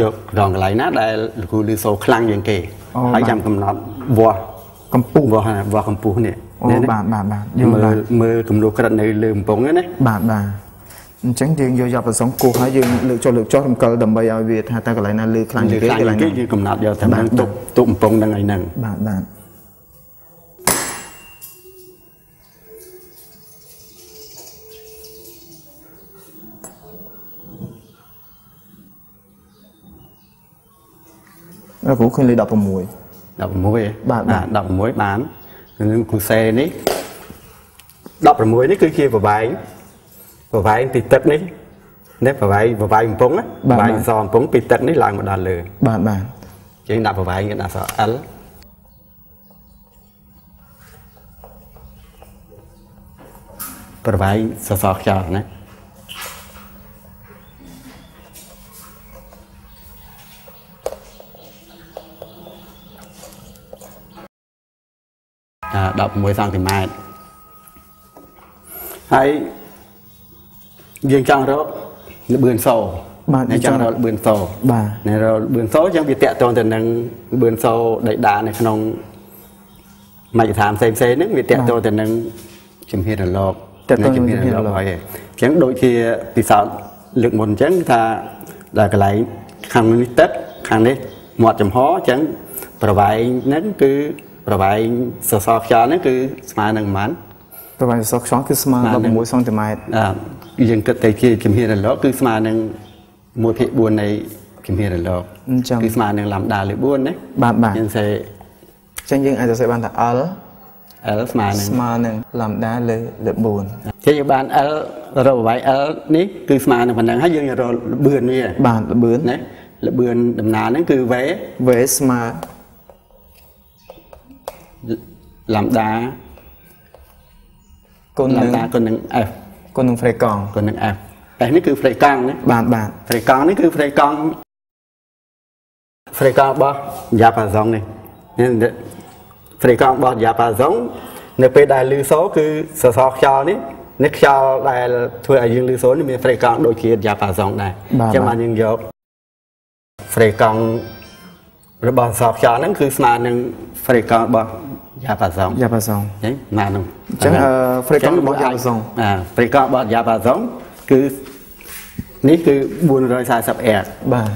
យករងកន្លែងណាដែលលោកគ្រូលឺសូរខ្លាំងជាងគេហើយចាំកំណត់វាស់កម្ពុជាវាស់ណាវាស់កម្ពស់នេះអូនេះណាបាទបាទបាទយល់មើបាលទមើលគំនូក្រិតនៅលើកំពង់ហ្នឹងណាបាទបាទ អញ្ចឹងយើងយកយ៉ាប់ប្រសងគោះហើយយើងលើកចុះលើកចុះរំកិលដើម្បីឲ្យវាថាតើកន្លែងណាលើខ្លាំងជាងគេខ្លាំងកន្លែងគេណាយើងកំណត់យកតែបាទនឹងទុកទុកកំពង់ហ្នឹងឲ្យហ្នឹងបាទបាទអរគុណឃើញលេខ16 16ហ៎បាទបាទ16បាននឹងគូសេនេះ16នេះគឺជាប្រវែង ប្រវែងពីទឹកនេះនេះប្រវែងប្រវែងកំពង់ណាបាទប្រវែងបាទសកំពង់ពីទឹកនេះឡើងមកដល់លើបាទបាទជាងដាក់ប្រវែងគេដាក់ស L ប្រវែងសសរខ្យល់ណាអា16សង់ទីម៉ែត្រហើយ យើងចង់រកលបឿនសូបាទយើងចង់រកលបឿនសូបាទនៅរកលបឿនសូអញ្ចឹងវាតាក់ទងទៅនឹងលបឿនសូដេកដានៅក្នុងមជ្ឈដ្ឋានផ្សេងផ្សេងៗហ្នឹងវាតាក់ទងទៅនឹងជំហានរលកតាក់ទងនឹងជំហានរលជំហានរលកកហើយអញ្ចឹងដូចជាពិសោធន៍លើកមុនអញ្ចឹងថាដល់កន្លែងខាងនេះទឹកខាងនេះមាត់ចំហអញ្ចឹងប្រវែងហ្នឹងគឺប្រវែងសសរខ្យល់ហ្នឹងគឺស្មើនឹងប៉ុន្មាន ប្រវែងសក់ខ្យល់គឺស្មើស្មើនឹង16សង់ទីម៉ែត្រអឺយើងគិតទៅជាជំហានរលកគឺស្មើនឹង1ភាគ4នៃជំហានរលកអញ្ចឹងគឺស្មើនឹងឡាំដាលើ4ណាបាទបាទយើងសេអញ្ចឹងយើងអាចសរសេរបានថា L L ស្មើនឹងស្មើនឹង lambda លើលើ4ចឹងយើងបាន L រកប្រវែង L នេះគឺស្មើនឹងប៉ុណ្ណឹងហើយយើងរកលបឿននេះបាទល្បឿនណាលបឿនដំណើរហ្នឹងគឺ V V ស្មើឡាំដា គុណឡាំនឹងដាគុណនឹង F គុណនឹង free កង់គុណនឹង F F នេះគឺផ្លេកកង់ណាបាទបាទផ្លេកកង់នេះគឺផ្លេកកង់ផ្លេកកង់របស់យ៉ាប៉ាសុងនេះនេះផ្លេកកង់របស់យ៉ាប៉ាសុងនៅពេលដែលលឺសូរគឺសសរខ្យល់នេះនេះខ្យល់ដែលធ្វើឲ្យយើងលឺសូរនេះមានផ្លេកកង់ដូចជាយ៉ាប៉ាសុងដែរអញ្ចឹងបានយើងយកផ្លេកកង់របស់សសរខ្យល់ហ្នឹងគឺស្មើនឹងផ្លេកកង់របស់ យ៉ាប៉ាសុងយ៉ាប៉ាសងអញ្ចឹងណានោះអញ្ចឹងអឺ free កង់របស់យ៉ាប៉ាសងអាផ្លេកកង់របស់យ៉ាប៉ាសុងគឺនេះគឺ440 R បាទ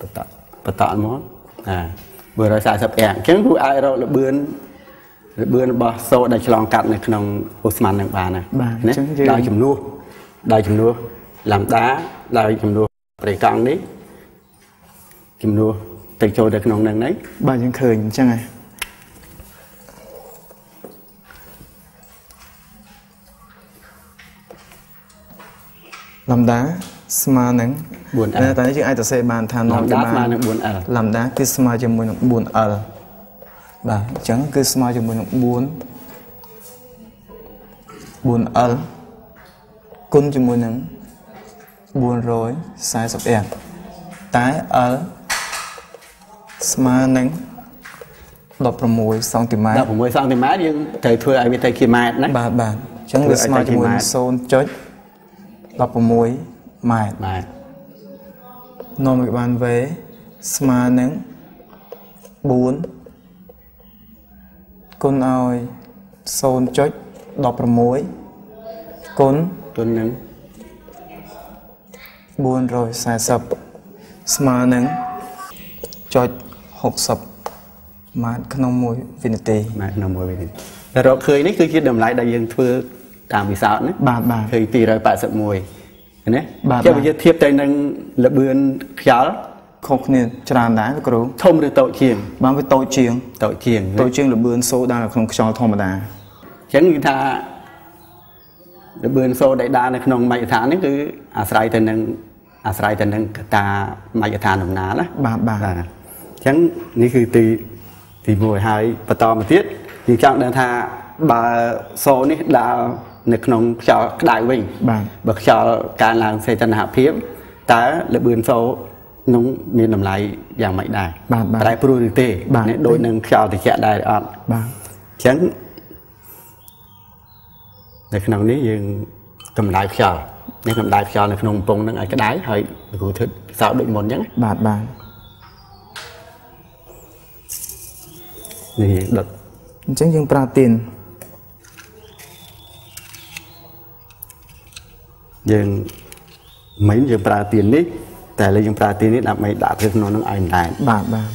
បន្តបន្តមកអា140អាំងអញ្ចឹងគ្រូអាចរកលបឿន លបឿនរបស់សូដែលឆ្លងកាត់នៅក្នុងអូស្មန်នឹងបានណាបាទអណាញ្ចឹងយើងដោយចំនួនដោយចំនួនឡាំដាដោយចំនួនប្រេកង់នេះចំនួនទៅចូលទៅក្នុងនឹងហ្នឹងបាទយើងឃើញអញ្ចឹងហើយលំដាស្មើនឹង 4L តែនេះយើងអាចសរសេរបានថាឡាំដានាំស្មើនឹង 4L លំដាគឺស្មើជាមួយនឹង 4L បាទអញ្ចឹងគឺស្មើជាមួយនឹង4 4L គុណជាមួយនឹង440 amp តែ L ស្មើនឹង16សង់ទីម៉ែត្រ16សង់ទីម៉ែត្រយើងត្រូវធ្វើឲ្យវាទៅជាម៉ែត្រណាបាទបាទអញ្ចឹងវាស្មើជាមួយនឹង0.16ម៉ែត្រម៉ែត្រនាំឲ្យបាន V ស្មើនឹង4 គុណឲ្យ0.16គុណទុននឹង440ស្មើនឹងចុច60ម៉ាតក្នុង1វិនាទីម៉ែត្រក្នុងមួយវិញតែរកឃើញនេះគឺជាតម្លៃដែលយើងធ្វើតាមវិសោធន៍ណាបាទបាទឃើញ281ណាបាទចាំបាទវាធៀបទៅនឹងលបឿនខ្យល់ ខុសគ្នាច្រើនដែរលោកគ្រូធំឬតូចជាងបានវាតូចជាងតូចជាងតូចជាងលបឿនសូដានៅក្នុងខ្យល់ធម្មតាអញ្ចឹងគឺថាលបឿនសូដេដានៅក្នុងមជ្ឈដ្ឋាននេះគឺអាស្រ័យទៅនឹងអអាស្រ័យទៅនឹងកត្តាមជ្ឈដ្ឋានដំណាលណាបាទបាទបាទអញ្ចឹងនេះគឺទីទី1ហើយបន្តមកទៀតយើងចង់ដឹងថាបើសូរនេះដើរនៅក្នុងខ្យល់ក្តៅវិញបាទបើខ្យល់កើនឡើងសេតនហភាពតើលបឿនសូរ នោះមានតម្លៃយ៉ាងម៉េចដែរបាទបាទប្រែប្រួលឬទេបាទនេះដូចនឹងខ្យល់ត្រជាក់ដែរអត់បាទអញ្ចឹងនៅក្នុងនេះយើងកម្ដៅខ្យល់នេះកម្ដៅខ្យល់នៅក្នុងកំពង់ហ្នឹងឲ្យក្ដៅហើយលោកគ្រូធ្វើសោតដូចមុនអញ្ចឹងណាបាទបាទនេះដុតអញ្ចឹងយើងប្រើទៀនយើងមិញយើងប្រើទៀននេះ តែឥឡូវយើងប្រើទៀននេះដើម្បីដាក់ទៅក្នុងហ្នឹងឲ្យដែរបាទបាទ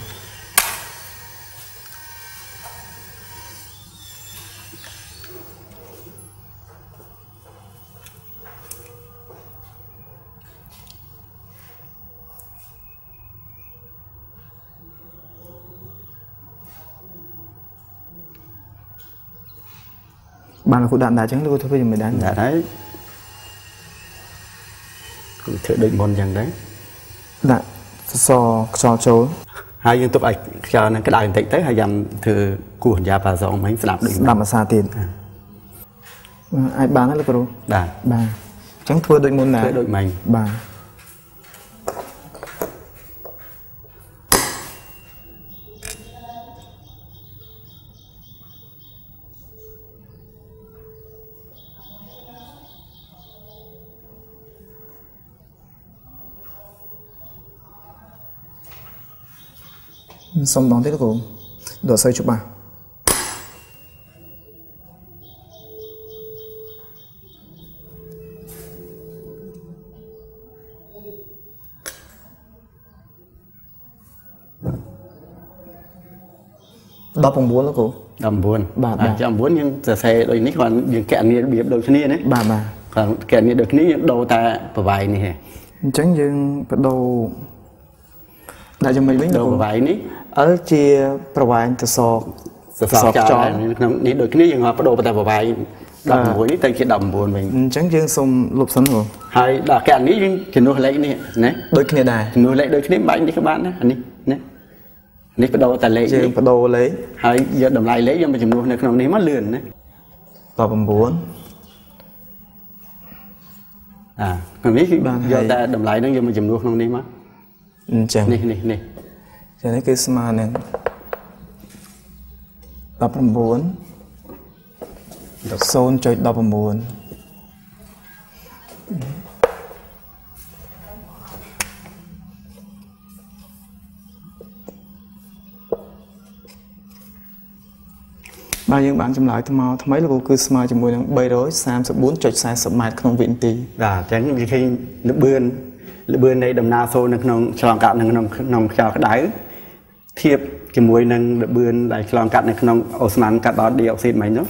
បានលោកគ្រូដាក់ដាក់អញ្ចឹងលោកគ្រូធ្វើយ៉ាងម៉េចដែរដាក់ហើយគឺធ្វើដូចមុនអញ្ចឹងដែរ ដាក់សសរខ្យល់ចូលហើយយើងទុកឲ្យខ្យល់ហ្នឹងក្តៅបន្តិចទៅហើយយ៉ាំធ្វើគោះអញ្យ៉ាប៉ាសងមិញស្ដាប់ដូចស្ដាប់ភាសាទៀតអាចបានហើយលោកគ្រូបាទបាទអញ្ចឹងធ្វើដូចមុនដែរធ្វើដូចមិញបាទ សុំដងទៀតលោកគ្រូដូចអត់សូវច្បាស់19លោកគ្រូ19បាទបាទចាំ9យើងសរសេរដូចនេះគ្រាន់យើងកណនីរបៀបដូចគ្នាណាបាទបាទគ្រាន់កណនីដូចគ្នាយើងដូរតែប្រវាយនេះឯងអញ្ចឹងយើងបដូរដាក់យ៉ាងម៉េចវិញដូរប្រវាយនេះ L ជាប្រវែងទៅសកសរសខ្យល់នៅក្នុងនេះដូចគ្នាយើងមកបដូរតែប្រវាយ16នេះទៅជា19វិញអញ្ចឹងយើងសូមលុបសិនហ៎ហើយដល់កណនីយើងជំនួសលេខនេះណាដូចគ្នាដែរជំនួសលេខដូចគ្នាបាច់នេះក៏បានដែរអានេះណានេះបដូរតែលេខយើងនេះបដូរលេខហើយយកតម្លៃលេខយកមកជំនួសនៅក្នុងនេះមកលឿនណា19អាក្នុងនេះគឺបានយហើកយតែតម្លៃហ្នឹងយកមកជំនួសក្នុងនេះមកអញ្ចឹងនេះនេះនេះ ចឹងនេះគឺស្មើនឹង19 0.19បាទយើងបានចម្លើយថ្មថ្មីលោកគ្រូគឺស្មើជាមួយនឹង334.40ម៉ែត្រក្នុងវិនាទីបាទអញ្ចឹងវាឃើញលបឿនលបឿននៃដំណើរសូរនៅក្នុងឆ្លងកាត់នៅក្នុងក្នុងខ្យល់ក្តៅ ធៀបជាមួយនឹងលបឿនដែលឆ្លងកាត់នៅក្នុងអូស្មန်កាត់បតឌីអុកស៊ីតមិញនោះ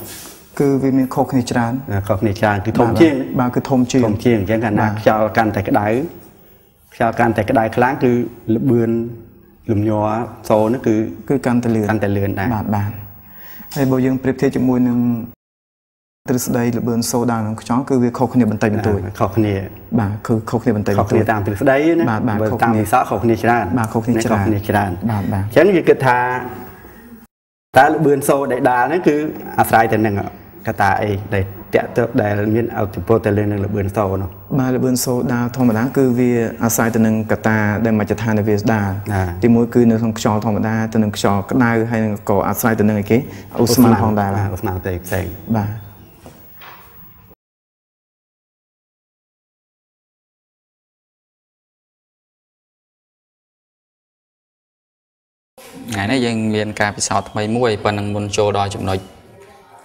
គឺវាមានខុសគ្នាច្រើនខុសគ្នាច្រើនគឺធំជាងបាទគឺធំជាងធំជាងអញ្ចឹងកាលណាបាទខ្យល់កាន់តែក្តៅខ្យល់កាន់តែក្តៅខ្លាំងគឺលបឿនលំញ័រសូរនោះគឺគឺកាន់តែលឿនកាន់តែលឿនដែរបាទបាទហើយបើយើងប្រៀបធៀបជាមួយនឹង ទ្រឹស្ដីលបឿនសូដានឹងខ្យល់គឺវាខុសគ្នាបន្តិចបន្តួចខុសគ្នាបាទគឺខុសគ្នាបន្តិចខុបសន្ទួគ្នាចតាមទ្រឹស្ដីណាបាទបាទបើខុសគ្នាតាមវិស័យខុសគ្នាច្រើនបាទខុសគ្នាច្រើនខុសគ្នាច្រើនបាទបាទអញ្ចឹងយើងគិតថាតើលបឿនសូរដែលដាល់ហ្នឹងគឺអាស្រ័យទៅនឹងកត្តាអីដែលតាក់ទងដែលមានអតិពលទៅលើនឹងលបឿនសូរនោះបាទលបឿនសូដាធម្មតាគឺវាអាស្រ័យទៅនឹងកត្តាដែលមជ្ឈដ្ឋាននៃវាស្ដាណាទីមួយគឺនៅក្នុងខ្យល់ធម្មតាទៅនឹងខ្យល់ក្តៅហើយនឹងក៏អាស្រ័យទៅនឹងអីគេអូស្មန်ផងដែរបាទបាទអូស្មန်ផ្សេងផ្សេងបាទ ថ្ងៃនេះយើងមានការពិសោធន៍ថ្មីមួយប៉ុន្តែមុនចូលដល់ចំណុច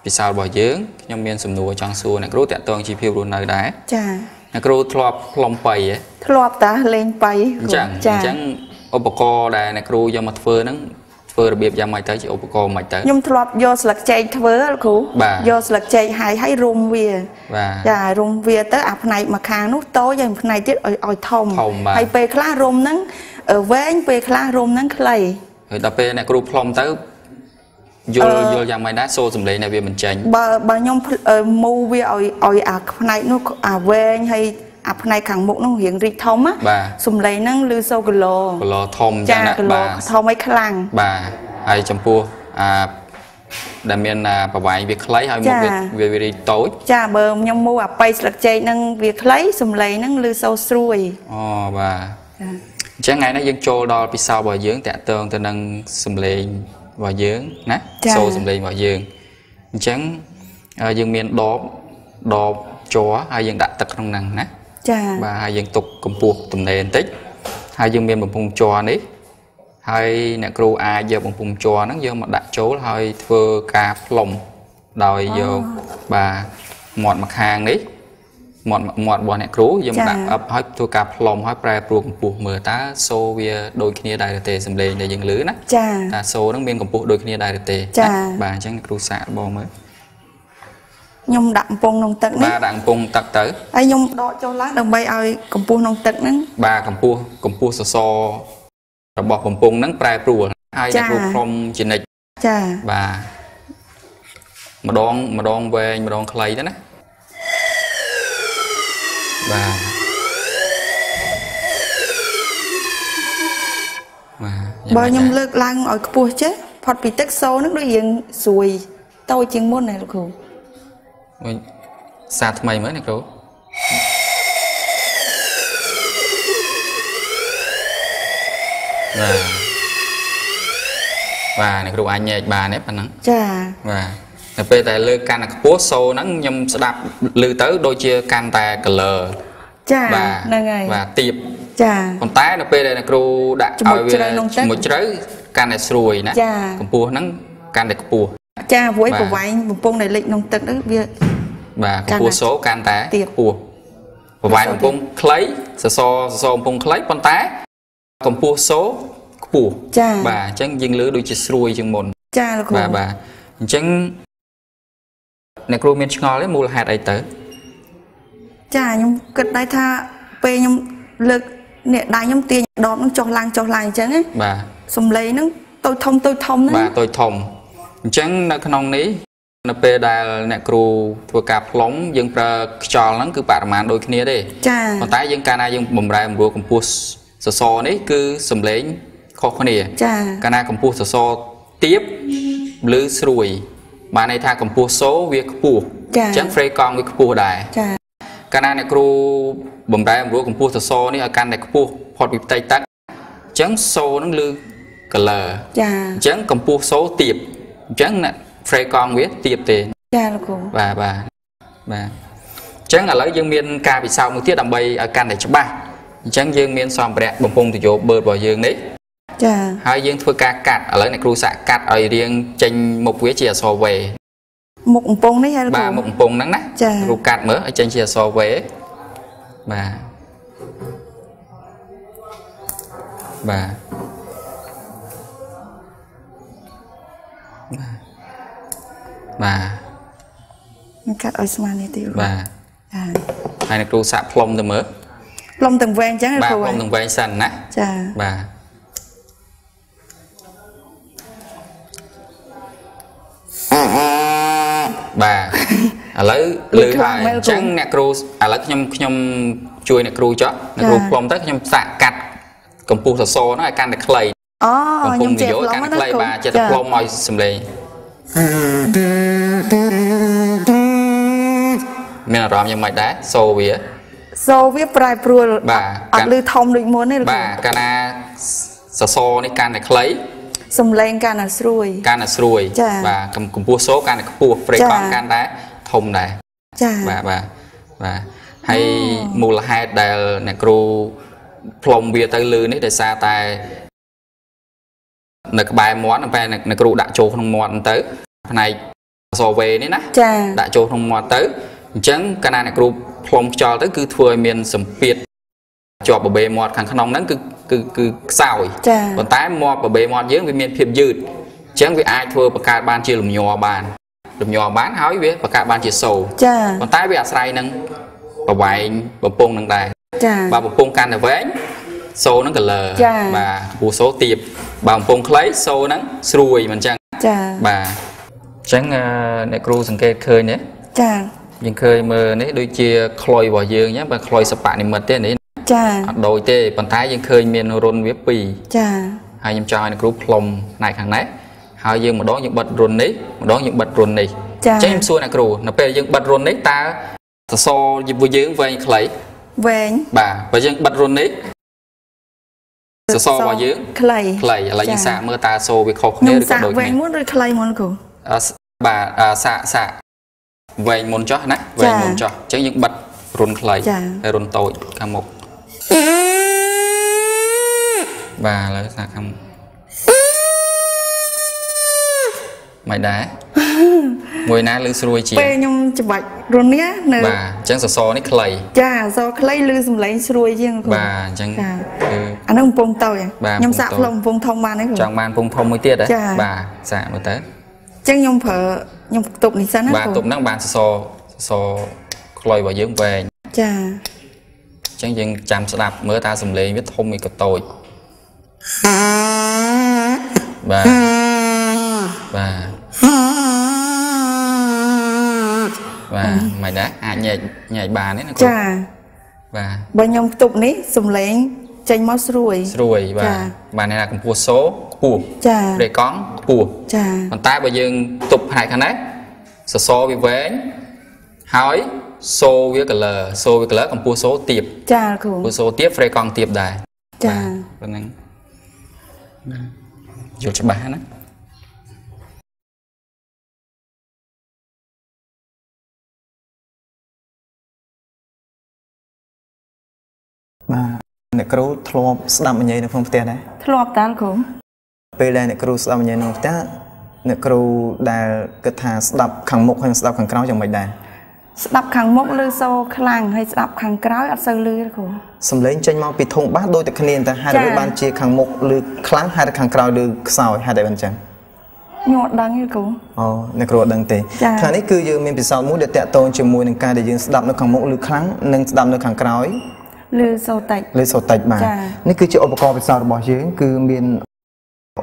ពិសោធន៍របស់យើងខ្ញុំមានសំណួរចង់សួរអ្នកគ្រូតាក់ទងជីវភាពរស់នៅដែរចាអ្នកគ្រូធ្លាប់ផ្លុំបៃហ៎ធ្លាប់តាលេងបៃអញ្ចឹងអចាញ្ចឹងឧបករណ៍ដែលអ្នកគ្រូយកមកធ្វើហ្នឹងធ្វើរបៀបយ៉ាងម៉េចទៅជាឧបករណ៍មិនទៅខ្ញុំធ្លាប់យកស្លឹកចេកធ្វើលោកគ្រូបាទយកស្លឹកចេកហើយហើយរុំវាបាទចារុំវាទៅអាផ្នែកមួយខាងនោះតូចហើយផ្នែកទៀតឲ្យឲ្យធំធំបាទហើយពេលខ្លះរុំហ្នឹងអឺវែងពេលខ្លះរុំហ្នឹងខ្លី ហើយដល់ពេលអ្នកគ្រូផ្លុំទៅយល់យល់យ៉ាងម៉េចដែរសូរសំឡេងដែលវាមិនចេញបើបើខ្ញុំផ្លអឺមូវាឲ្យឲ្យអាផ្នែកនោះអាវែងហើយអាផ្នែកខាងមុខហ្នឹងរៀងរីកធំណាបាទសំឡេងហ្នឹងឮសូគីឡូគីឡូធំចឹចាងណាគីឡូបាទធំឲ្យខ្លាំងបាទហើយចំពោះអាដែលមានអាប្រវែងវាខ្លីហើយមុខចាវាវាវារីកតូចចាបើខ្ញុំមូអាប៉ៃស្លឹកចេកហ្នឹងវាខ្លីសំឡេងហ្នឹងឮសូស្រួយអូបាទចា អញ្ចឹងថ្ងៃនេះយើងចូលដល់ពិសោធន៍របស់យើងតាក់ទងទៅនឹងសំឡេងរបស់យើងណាចា៎សូរសំឡេងរបស់យើងអញ្ចឹងអឺយើងមានដបដបជ័រហើយយើងដាក់ទឹកក្នុងហ្នឹងណាចាបាទហើយយើងទុកកម្ពស់ទំនេរបន្តិចហើយយើងមានបំពង់ជ័រនេះហើយអ្នកគ្រូអាចយកបំពង់ជ័រហ្នឹងយកមកដាក់ចូលហើយធ្វើការផ្លុំដោយយកបាទមាត់ម្ខាងនេះ មាត់មាត់របស់អ្នកគ្រូយើងមកដាក់អឹបហើយធ្វើការផ្លុំហើយប្រែប្រួលកម្ពស់មើលតើសូរវាដូចគ្នាដែរឬទេសំឡេងដែលយើងឮណាចាតើសូរហ្នឹងមានកម្ពស់ដូចគ្នាដែរឬទេចា៎ណាបាទអញ្ចឹងអ្នកគ្រូសាកបងមើលខ្ញុំដាក់កំប៉ុងក្នុងទឹកនេះបាទដាក់កំពង់ទឹកទៅហើយខ្ញុំដកចុះឡើងដើម្បីឲ្យកម្ពស់ក្នុងទឹកហ្នឹងបាទកម្ពស់កម្ពស់សសររបស់បំពង់ហ្នឹងប្រែប្រួលហើយចា៎អ្នកគ្រូផ្លុំជានិច្ចចាបាទម្ដងម្ដងវែងម្ដងខ្លីទៅណា បាទបាទបើខ្ញុំលើកឡើងឲ្យខ្ពស់ចេះផុតពីទឹកសូហ្នឹងដូចរៀងស្រួយតូចជាងមុនណាលោកគ្រូវិញសារថ្មីមើលអ្នកគ្រូបាទបាទអ្នកគ្រូអាចញែកបានទេប៉ុណ្ណឹងចាបាទ នៅពេលដែលលើកកាន់តែខ្ពស់សូហ្នឹងខ្ញុំស្ដាប់ឮទៅដូចជាកាន់តែ color ចាបាទហ្នឹងហើយបាទទៀបចាប៉ុន្តែនៅពេលដែលអ្នកគ្រូដាក់ជំនួឲ្យយវាជ្រៅក្នុងទឹកមួយជ្រៅកាន់តែស្រួយណាចាកម្ពស់ហ្នឹងកាន់តែខ្ពស់ចាព្រួយបាទប្រវែងបំពង់ដែលលិចក្នុងទឹកហ្នឹងវាបាទកម្ពស់សូកាន់តែទៀបខ្ពស់ប្រវែងបំពង់ខ្លីសសរសសរបំពង់ខ្លីប៉ុន្តែកម្ពស់សូខ្ពស់ចាបាទអញ្ចឹងយើងលើដូចជាស្រួយជាងមុនចាលោកគ្រូបាទបាទអញ្ចឹង អ្នកគ្រូមានឆ្ងល់ទេមូលហេតុអីទៅចាខ្ញុំគិតដែរថាពេលខ្ញុំលើកនេះដៃខ្ញុំទាញដបហ្នឹងចុះឡើងចុះឡើងអញ្ចឹងណាបាទសំឡេងហ្នឹងតូចធំតូចធំហ្នឹងបាទតូចធំអញ្ចឹងនៅក្នុងនេះនៅពេលដែលអ្នកគ្រូធ្វើការផ្លុំយើងប្រើខ្យល់ហ្នឹងគឺបរិមាណដូចគ្នាទេចាប៉ុន្តែយើងកាលណាយើងបំរែបំរួលកម្ពស់សសរនេះគឺសំឡេងខុសគ្នាចាកាលណាកម្ពស់សសរទៀបឬស្រួយ បានន័យថាកម្ពស់សូរវាខ្ពស់ចាអញ្ចឹង frame កង់វាខ្ពស់ដែរចាកាលណាអ្នកគ្រូបំរែបំរួលកម្ពស់សសរនេះឲ្យកាន់តែខ្ពស់ផុតពីផ្ទៃទឹកអញ្ចឹងសូរនឹងលឺ color ចាអញ្ចឹងកម្ពស់សូរទៀបអញ្ចឹងណា frame កង់វាទៀបទេចាលោកគ្រូបាទបាទបាទអញ្ចឹងឥឡូវយើងមានការពិសោធន៍មួយទៀតដើម្បីឲ្យកាន់តែច្បាស់អញ្ចឹងយើងមានសម្ភារៈបំពង់ទយោបឺតរបស់យើងនេះចាហើយយើងធ្វើការកាត់ ឥឡូវអ្នកគ្រូសាក់កាត់ឲ្យរៀងចេញមុខវាជាអក្សរវេមុខកំប៉ុងនេះហ៎លោកបាទគ្រូមុខកំពង់ហ្នឹងណាចាគ្រូកាត់មើលឲ្យចេញជាអក្សរវេបាទបាទបាទខ្ញុំកាត់ឲ្យស្មើនេះទីលោកគ្រូបាទចាហើយអ្នកគ្រូសាក់ផ្លុំទៅមើលផ្លុំទាំងវែងអញ្ចឹងលោកបាទគ្រូផ្លុំនឹងវែងសិនណាចាបាទ បាទឥឡូវលឺហើយអញ្ចឹងអ្នកគ្រូឥឡូវខ្ញុំខ្ញុំជួយអ្នកគ្រូចុះអ្នកគ្រូផ្លុំទៅខ្ញុំសាក់កាត់កម្ពស់សសរហ្នឹងឲ្យកាន់តែខ្លីអូកំខ្ញុំពុងចេះយោផ្លុំកាន់ណាតែខ្លីគ្រូបាទចិត្តតែផ្លុំឲ្យសំឡេងមានអារម្មណ៍យ៉ាងម៉េចដែរសូវាសូវាប្រែប្រួលបាទអត់លឺធំដូចមុនទេលោកគ្រូបាទកាលណាសសរនេះកាន់តែខ្លី សំឡេងកាន់តែស្រួយកាន់តែស្រួយចាបាទកម្កម្ពស់សូកាន់តែខ្ពស់ព្រៃចាកង់កាន់តែធំដែរចាបាទបាទបាទហើយមូលហេតុដែលអ្នកគ្រូផ្លុំវាទៅលឺនេះដោយសារតែនៅក្បែរមាត់នៅពេលអ្នកគ្រូដាក់ចូលក្នុងមាត់ហ្នឹងទៅផ្នែកសវេនេះណាចាដាក់ចូលក្នុងមាត់ទៅអញ្ចឹងកាលណាអ្នកគ្រូផ្លុំខ្យល់ទៅគឺធ្វើឲ្យមានសម្ពាធជាប់បបេមាត់ខាងក្នុងហ្នឹងគឺ គឺគឺខ្សោយចាប៉ុន្តែមាត់បបេមាត់យើងវាមានភាពយឺតអញ្ចឹងវាអាចធ្វើបង្កើតបានជាលំញ័របានលំញ័របានហើយវាបង្កើតបានជាសូរចាប៉ុន្តែវាអាស្រ័យនឹងប្រវែងបំពង់នឹងដែរចាបើបំពង់កាន់តែវែងសូរនឹង color ចាបាទពូសូរទៀបបើបំពង់ខ្លីសូរនឹងស្រួយមិនអញ្ចឹងចាបាទអញ្ចឹងអឺអ្នកគ្រូសង្កេតឃើញទេចាយើងឃើញមើលនេះដូចជាខ្លុយរបស់យើងអញ្ចឹងបើខ្លុយសបនិមិត្តទេនេះ ចាអត់ដូចទេប៉ុន្តែយើងឃើញមានរុនវាពីរចាហើយខ្ញុំចង់ឲ្យអ្នកគ្រូផ្លុំផ្នែកខាងនេះហើយយើងម្ដងយើងបិទរុននេះម្ដងយើងបិទរុននេះចាអញ្ចឹងខ្ញុំសួរអ្នកគ្រូនៅពេលយើងបិទរុននេះតើសសររបស់យើងវែងខ្លីវែងបាទបើយើងបិទរុននេះសសររបស់យើងខ្លីខ្លីឥឡូវយើងសាកមើលតើសូរវាខុសញគ្នាញុំឬក៏សាកដូចវែគ្នាងមុនឬខ្លីមុនគ្រូអឺបាទអឺសាកសាកវែងមុនចុះណាវែងមុនចុះអញ្ចឹងយើងបិទរុនខ្លីចាហើយរុនតូចខាងមុខ បាទឥឡូវសាកខាងមុខមិនដែរមួយណាលឺស្រួយជាងពេលខ្ញុំច្បាច់រនានៅបាទអញ្ចឹងសសរនេះខ្លីចាអសខ្លីឬសំឡេងស្រួយជាងគ្រូបាទអញ្ចឹងចាគឺអានោះកំពុងតូចបាទខ្ញុំសាកកំពុងតូចផ្លុំកំពុងធំបានទេគ្រូចង់បានពងធំមួយទៀតហ៎ចាបាទសាកមើលទៅអញ្ចឹងខ្ញុំប្រើខ្ញុំទប់នេះសិនណាបាទគ្រូទុំហ្នឹងបានសសរសសរខ្លុយរបស់យើងវែងចាអញ្ចឹងយើងចាំស្ដាប់មើលតើសំឡេងវាធំឬក៏តូចបាទបាទបាទមិនដែរអាចញែកញែកបានទេណាគ្រូចាបាទបើខ្ញុំទប់នេះសំឡេងចេញមកស្រួយស្រួយបាចាទបានន័យថាកម្ពស់សូខ្ពស់ចាព្រៃកង់ខ្ពស់ចាប៉ុន្តែបើយើងទប់ផ្នែកខាងនេះសសរវាវែងហើយ សូវា color សូវា color កម្ពស់សូទាបចាគ្រូកម្ពស់សូទាបព្រៃកង់ទាបដែរចាបាទប៉ុណ្ណឹងយល់ច្បាស់ណាបាទអ្នកគ្រូធ្លាប់ស្ដាប់អញ្ញៃនៅក្នុងផ្ទះដែរធ្លាប់តាគ្រូពេលដែលអ្នកគ្រូស្ដាប់អញ្ញៃនៅក្នុងផ្ទះអ្នកគ្រូដែលគិតថាស្ដាប់ខាងមុខហើយស្ដាប់ខាងក្រោយយ៉ាងម៉េចដែរ ស្ដាប់ខាងមុខឬសូរខ្លាំងហើយស្ដាប់ខាងក្រោយអត់សូវលឺទេគ្រូសំឡេងចេញមកពីធុងបាសដូចតែគ្នាតែហេតុចា៎អ្វីបានជាខាងមុខឬខ្លាំងហេតុតែខាងក្រោយឬខ្សោយហេតុអីបានចឹងខ្ញុំអត់ដឹងទេគ្រូអូអ្នកគ្រូអត់ដឹងទេចា៎ថានេះគឺយើងមានពិសោធន៍មួយដែលតាក់ទងជាមួយនឹងការដែលយើងស្ដាប់នៅខាងមុខឬខ្លាំងនិងស្ដាប់នៅខាងក្រោយលឺសូរតិចលើសូតិចបាទចា៎នេះគឺជាឧបករណ៍ពិសោធន៍របស់យើងគឺមាន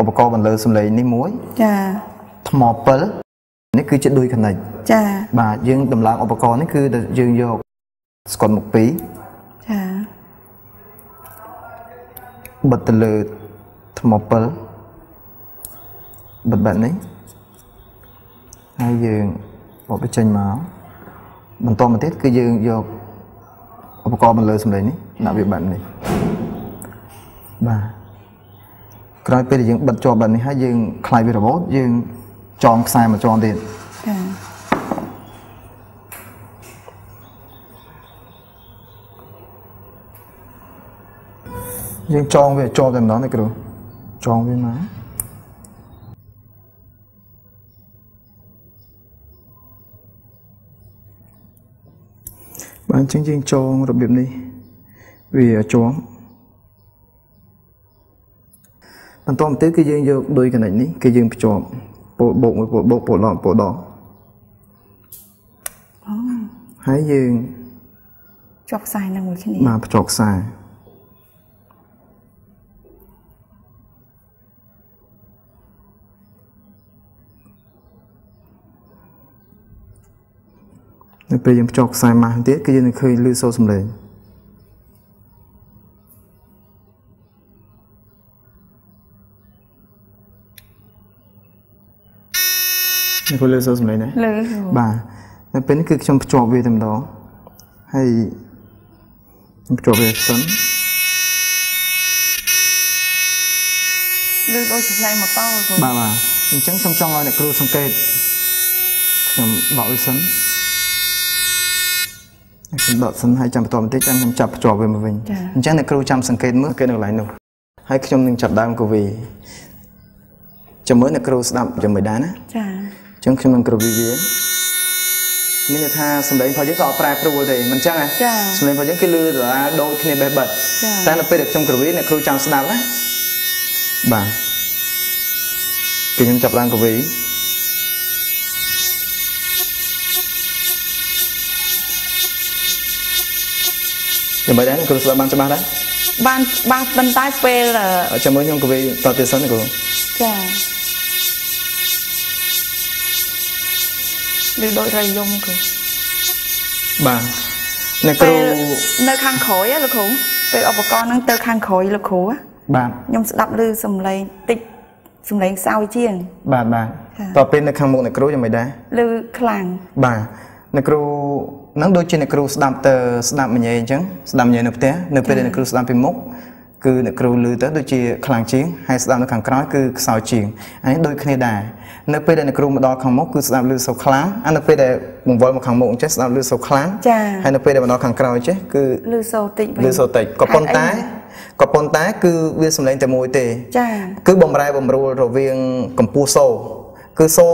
ឧបករណ៍បន្លឺសំឡេងនេះមួយចាថ្មពិល នេះគឺជាដួយខនិចចាបាទយើងដំឡើងឧបករណ៍នេះគឺយើងយកស្កុតមុខពីរចាបិទទៅលើថ្មពិលបិទបែបនេះហើយយើងបបបញ្ចេញមកបន្តមកទៀតគឺយើងយកឧបករណ៍បន្លឺសំឡេងនេះដាក់វាបែបនេះបាទក្រោយពេលដែលយើងបិទជាប់បែបនេះហើយយើងខ្លាយវារបូតយើង ចងខ្សែមកចងទៀតចាយើងចងវាជាប់តែម្ដងណាគ្រូចងវាមកបាទអញ្ចឹងយើងចងរបៀបនេះវាជាប់បន្តមកទៀតគឺយើងយកដួយកណិចនេះគឺយើងភ្ជាប់ ពោលបោកមួយពោលបោកពោលដកពោលដកហើយយើងជាប់ខ្សែនឹងមួយគ្នាមកភ្ជាប់ខ្សែនៅពេលយើងភ្ជាប់ខ្សែម៉ាស់ទៀតគឺយើងនឹងឃើញលឺសូរសំឡេង នេះគឺលឺសូរសំឡេងណាលឺគ្រូបាទនៅពេលនេះគឺខ្ញុំភ្ជាប់វាតែម្ដងហើយខ្ញុំភ្ជាប់វាសិនលឺដូចសំឡេងម៉ូតូគ្រូបាទបាទអញ្ចឹងខ្ញុំចង់ឲ្យអ្នកគ្រូសង្កេតខ្ញុំដកវាសិនខ្ញុំដកសិនហើយចាំបន្តបន្តិចចាំខ្ញុំចាប់ភ្ជាប់វាមកវិញអញ្ចឹងអ្នកគ្រូចាំសង្កេតមើលគេនៅកន្លែងនោះហើយខ្ញុំនឹងចាប់ដើមកវីចាំមើលអ្នកគ្រូស្ដាប់យ៉ាងមិនដែរណាចាអញ្ចឹងខ្ញុំនឹងគ្រូវីវាមានន័យថាសម្លេងរបស់យើងក៏អត់ប្រែប្រួលទេមិនអញ្ចឹងណាចាសម្លេងរបស់យើងគឺលឺដដែលដូចគ្នាបេះបិទចាតែនៅពេលដែលខ្ញុំគ្រូវីអ្នកគ្រូចាំស្ដាប់ណាបាទគឺខ្ញុំចាប់ឡើងគ្រូវីយ៉ាងម៉េចដែរអ្នកគ្រូស្ដាប់បានច្បាស់ដែរបានបានប៉ុន្តែពេលអឺអត់ចាំមើលខ្ញុំគ្រូវីតទៀតសិនណាគ្រូចា លឺដូចរយយំគ្រូបាទអ្នកគ្ពេលរូនៅខាងក្រោយណាលោកគ្រូពេលឧបករណ៍ហ្នឹងទៅខាងក្រោយលោកគ្រូណាបាទខ្ញុំស្ដាប់ឮសំឡេងតិចសំឡេងខ្សោយជាង បាទបាទចា៎តទៅពេលនៅខាងមុខអ្នកគ្រូយ៉ាងម៉េចដែរឮខ្លាំងបាទអ្នកគ្រូហ្នឹងដូចជាអ្នកគ្រូស្ដាប់ទៅស្ដាប់មញ៉េអញ្ចឹងស្ដាប់មញ៉េនៅផ្ទះនៅពេលដែលអ្នកគ្រូស្ដាប់ពីមុខគឺអ្នកគ្រូឮទៅដូចជាខ្លាំងជាងហើយស្ដាប់នៅខាងក្រោយគឺខ្សោយជាងអានេះដូចគ្នាដែរ នៅពេលដែលអ្នកគ្រូមកដល់ខាងមុខគឺស្ដាប់ឮសូរខ្លាំងអានៅពេលដែលបង្វិលមកខាងមុខអញ្ចឹងស្ដាប់ឮសូរខ្លាំងចា៎ហើយនៅពេលដែលមកដល់ខាងក្រោយចេះគឺឮសូរតិចវិញឮសូរតិចក៏ប៉ុន្តែហេតុអីក៏ប៉ុន្តែគឺវាសំឡេងតែមួយទេចាគឺបំរែបំរួលរវាងកម្ពស់សូរគឺសូរ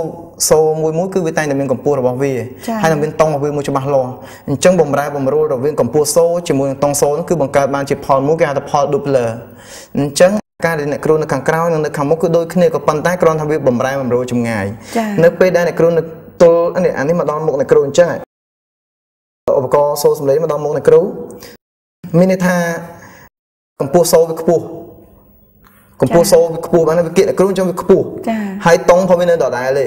សូរមួយមួយគឺវាតែងតែមានកម្ពស់របស់វាចា៎ហើយនឹងមានតុងរបស់វាមួយច្បាស់លាស់អញ្ចឹងបំរែបំរួលរវាងកម្ពស់សូរជាមួយនឹងតុងសូរនោះគឺបង្កើតបានជាផលមួយគេហៅថាផល Doppler អញ្ចឹង ការដែលអ្នកគ្រូនៅខាងក្រោយនិងនៅខាងមុខគឺដូចគ្នាក៏ប៉ុន្តែគ្រាន់តែវាបំរែបំរួលចម្ងាយចា៎នៅពេលដែលអ្នកគ្រូនៅទល់អានេះអានេះមកដល់មុខអ្នកគ្រូអញ្ចឹងឧបករណ៍សូរសំឡេងមកដល់មុខអ្នកគ្រូមានន័យថាកម្ពស់សូរវាខ្ពស់កម្ពស់សូរវាខ្ពស់បានវាគៀកអ្នកគ្រូអញ្ចឹងវាខ្ពស់ចាហើយតុងផងវានៅដដែលទេ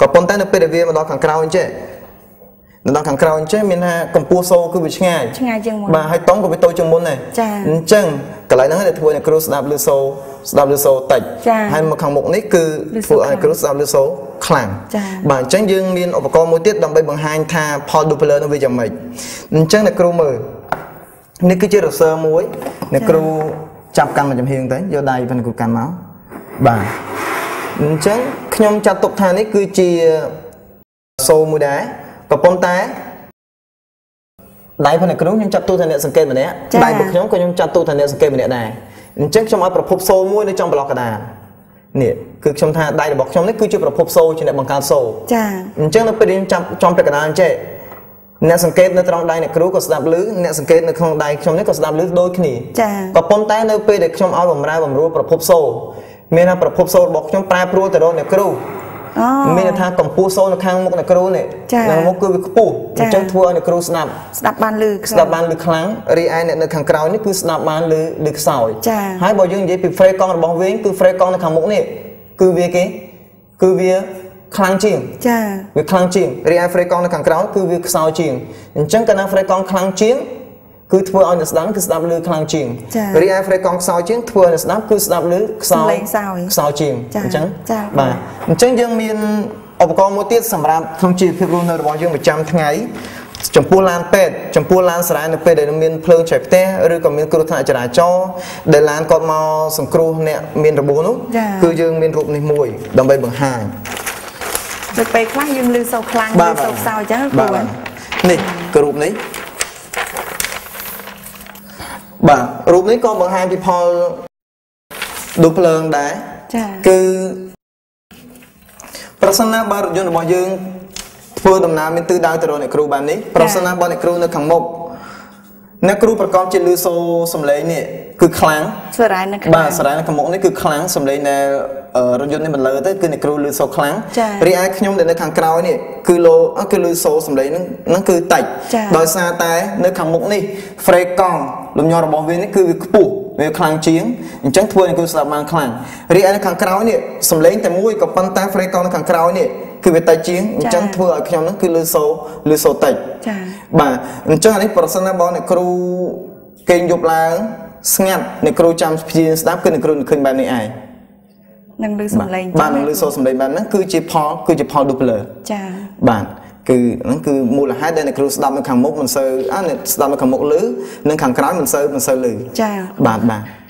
ក៏ប៉ុន្តែនៅពេលដែលវាមកដល់ខាងក្រោយអញ្ចឹង នៅដល់ខាងក្រោយអញ្ចឹងមានថាកម្ពស់សូរគឺវាឆ្ងាយឆ្ងាយជាងមុនបាទហើយតុងក៏វាតូចជាងមុនដែរចា៎អញ្ចឹងកន្លែងហ្នឹងដែលធ្វើឲ្យអ្នកគ្រូស្ដាប់ឮសូរស្ដាប់ឮសូរតិចចា៎ហើយមកខាងមុខនេះគឺឮសូធ្វើរឲ្យអ្នកគ្រូស្ដាប់ឮសូរខ្លាំងចា៎បាទអញ្ចឹងយើងមានឧបករណ៍មួយទៀតដើម្បីបង្ហាញថាផល Doppler នោះវាយ៉ាងម៉េចអញ្ចឹងអ្នកគ្រូមើលនេះគឺជារសើរមួយអ្នកគ្រូចាប់កាន់មកចំហៀងទៅយកដៃប៉ុណ្ណឹងគ្រូកាន់មកបាទអញ្ចឹងខ្ញុំចាត់ទុកថានេះគឺជាសូរមួយដែរ ក៏ប៉ុន្តែដៃផងអ្នកគ្រូខ្ញុំចាត់ទុកថាអ្នកសង្កេតម្នាក់ចា៎ដៃរបស់ខ្ញុំក៏ខ្ញុំចាត់ទុកថាអ្នកសង្កេតម្នាក់ដែរអញ្ចឹងខ្ញុំឲ្យប្រភពសូរមួយនៅចំប្លុកកណ្ដាលនេះគឺខ្ញុំថាដៃរបស់ខ្ញុំនេះគឺជាប្រភពសូរជាអ្នកបង្កើតសូរចាអញ្ចឹងនៅពេលដែលខ្ញុំចាប់ចំពាក់កណ្ដាលអញ្ចេះអ្នកសង្កេតនៅត្រង់ដៃអ្នកគ្រូក៏ស្ដាប់ឮអ្នកសង្កេតនៅក្នុងដៃខ្ញុំនេះក៏ស្ដាប់ឮដូចគ្នាចាក៏ប៉ុន្តែនៅពេលដែលខ្ញុំឲ្យបំរើបំរួលប្រភពសូរមានថាប្រភពសូររបស់ខ្ញុំប្រែប្រួលទៅរកអ្នកគ្រូអូ មានន័យថាកម្ពស់សូរនៅខាងមុខអ្នកគ្រូនេះចានៅមុខគឺវាខ្ពស់ចាអញ្ចឹងធ្វើឲ្យអ្នកគ្រូស្ដាប់ស្ដាប់បានឮខ្លាំងស្ដាប់បានឮខ្លាំងរីឯអ្នកនៅខាងក្រោយនេះគឺស្ដាប់បានឮឮខ្សោយចាហើយបើយើងនិយាយពី frame កង់របស់វិញគឺ frame កង់នៅខាងមុខនេះគឺវាគេគឺវាខ្លាំងជាងចាវាខ្លាំងជាងរីឯ frame កង់នៅខាងក្រោយគឺវាខ្សោយជាងអញ្ចឹងកាលណា frame កង់ខ្លាំងជាង គឺធ្វើឲ្យអ្នកស្ដាប់គឺស្ដាប់ឮខ្លាំងជាងចា៎រីឯ frame កង់ខ្សោយជាងធ្វើឲ្យអ្នកស្ដាប់គឺស្ដាប់ឮខ្សោសំយឡេងខ្សោយខ្សោយជាងចា៎អញ្ចឹងចា៎បាទអញ្ចឹងយើងមានឧបករណ៍មួយទៀតសម្រាប់ក្នុងជីវភាពរស់នៅរបស់យើងប្រចាំថ្ងៃចំពោះឡានពេទ្យចំពោះឡានសារ៉ែនៅពេលដែលមានភ្លើងឆេះផ្ទះឬក៏មានគ្រោះថ្នាក់ចរាចរណ៍ដែលឡានគាត់មកសង្គ្រោះអ្នកមានរបួសនោះចា៎គឺយើងមានរូបនេះមួយដើម្បីបង្ហាញដូចពេលខ្លះយើងឮសូរខ្លាំងបាទឮសូរខ្សោយអញ្ចឹងបាទគ្រូបាទនេះគឺរូបនេះ បាទរូបនេះក៏បង្ហាញពីផលដូចភ្លើងដែរចាគឺប្រសិនណាបើរថយន្តរបស់យើងធ្វើដំណើរមានទិសដៅទៅរកអ្នកគ្រូបែបនេះប្រសិនណាបើអ្នកគ្រូនៅខាងមុខ អ្នកគ្រូប្រកបជាលឺសូរសំឡេងនេះគឺខ្លាំងសរ៉ែនៅខាងបាទសារ៉ែនៅខាងមុខនេះគឺខ្លាំងសំឡេងដែលអឺរថយន្តនេះបន្លឺទៅគឺអ្នកគ្រូលឺសូរខ្លាំងចា៎រីឯខ្ញុំដែលនៅខាងក្រោយនេះគឺលោអឺគឺលឺសូរសំឡេងហ្នឹងហ្នឹងគឺតិចចា៎ដោយសារតែនៅខាងមុខនេះ frame កង់លំញ័ររបស់វានេះគឺវាខ្ពស់វាខ្លាំងជាងអញ្ចឹងធ្វើឲ្យអ្នកគ្រូស្ដាប់បានខ្លាំងរីឯនៅខាងក្រោយនេះសំឡេងតែមួយក៏ប៉ុន្តែ frame កង់នៅខាងក្រោយនេះ គឺវាតិចជាងអញ្ចឹងធ្វើឲ្យខ្ញុំហ្នឹងគឺលឺសូរលឺសូរតិចចាបាទអញ្ចឹងអានេះប្រសិនណាបងអ្នកគ្រូគេងយប់ឡើងស្ងាត់អ្នកគ្រូចាំព្យាយាមស្ដាប់គឺអ្នកគ្រូនឹងឃើញបែបនេះឯងនឹងឮសំឡេងបាទនឹងឮសូរសំឡេងបែបហ្នឹងគឺជាផលគឺជាផល Doppler ចាបាទគឺហ្នឹងគឺមូលហេតុដែលអ្នកគ្រូស្ដាប់នៅខាងមុខមិនសូវអើអ្នកស្ដាប់នៅខាងមុខឮនិងខាងក្រោយមិនសូវមិនសូវឮចាបាទបាទ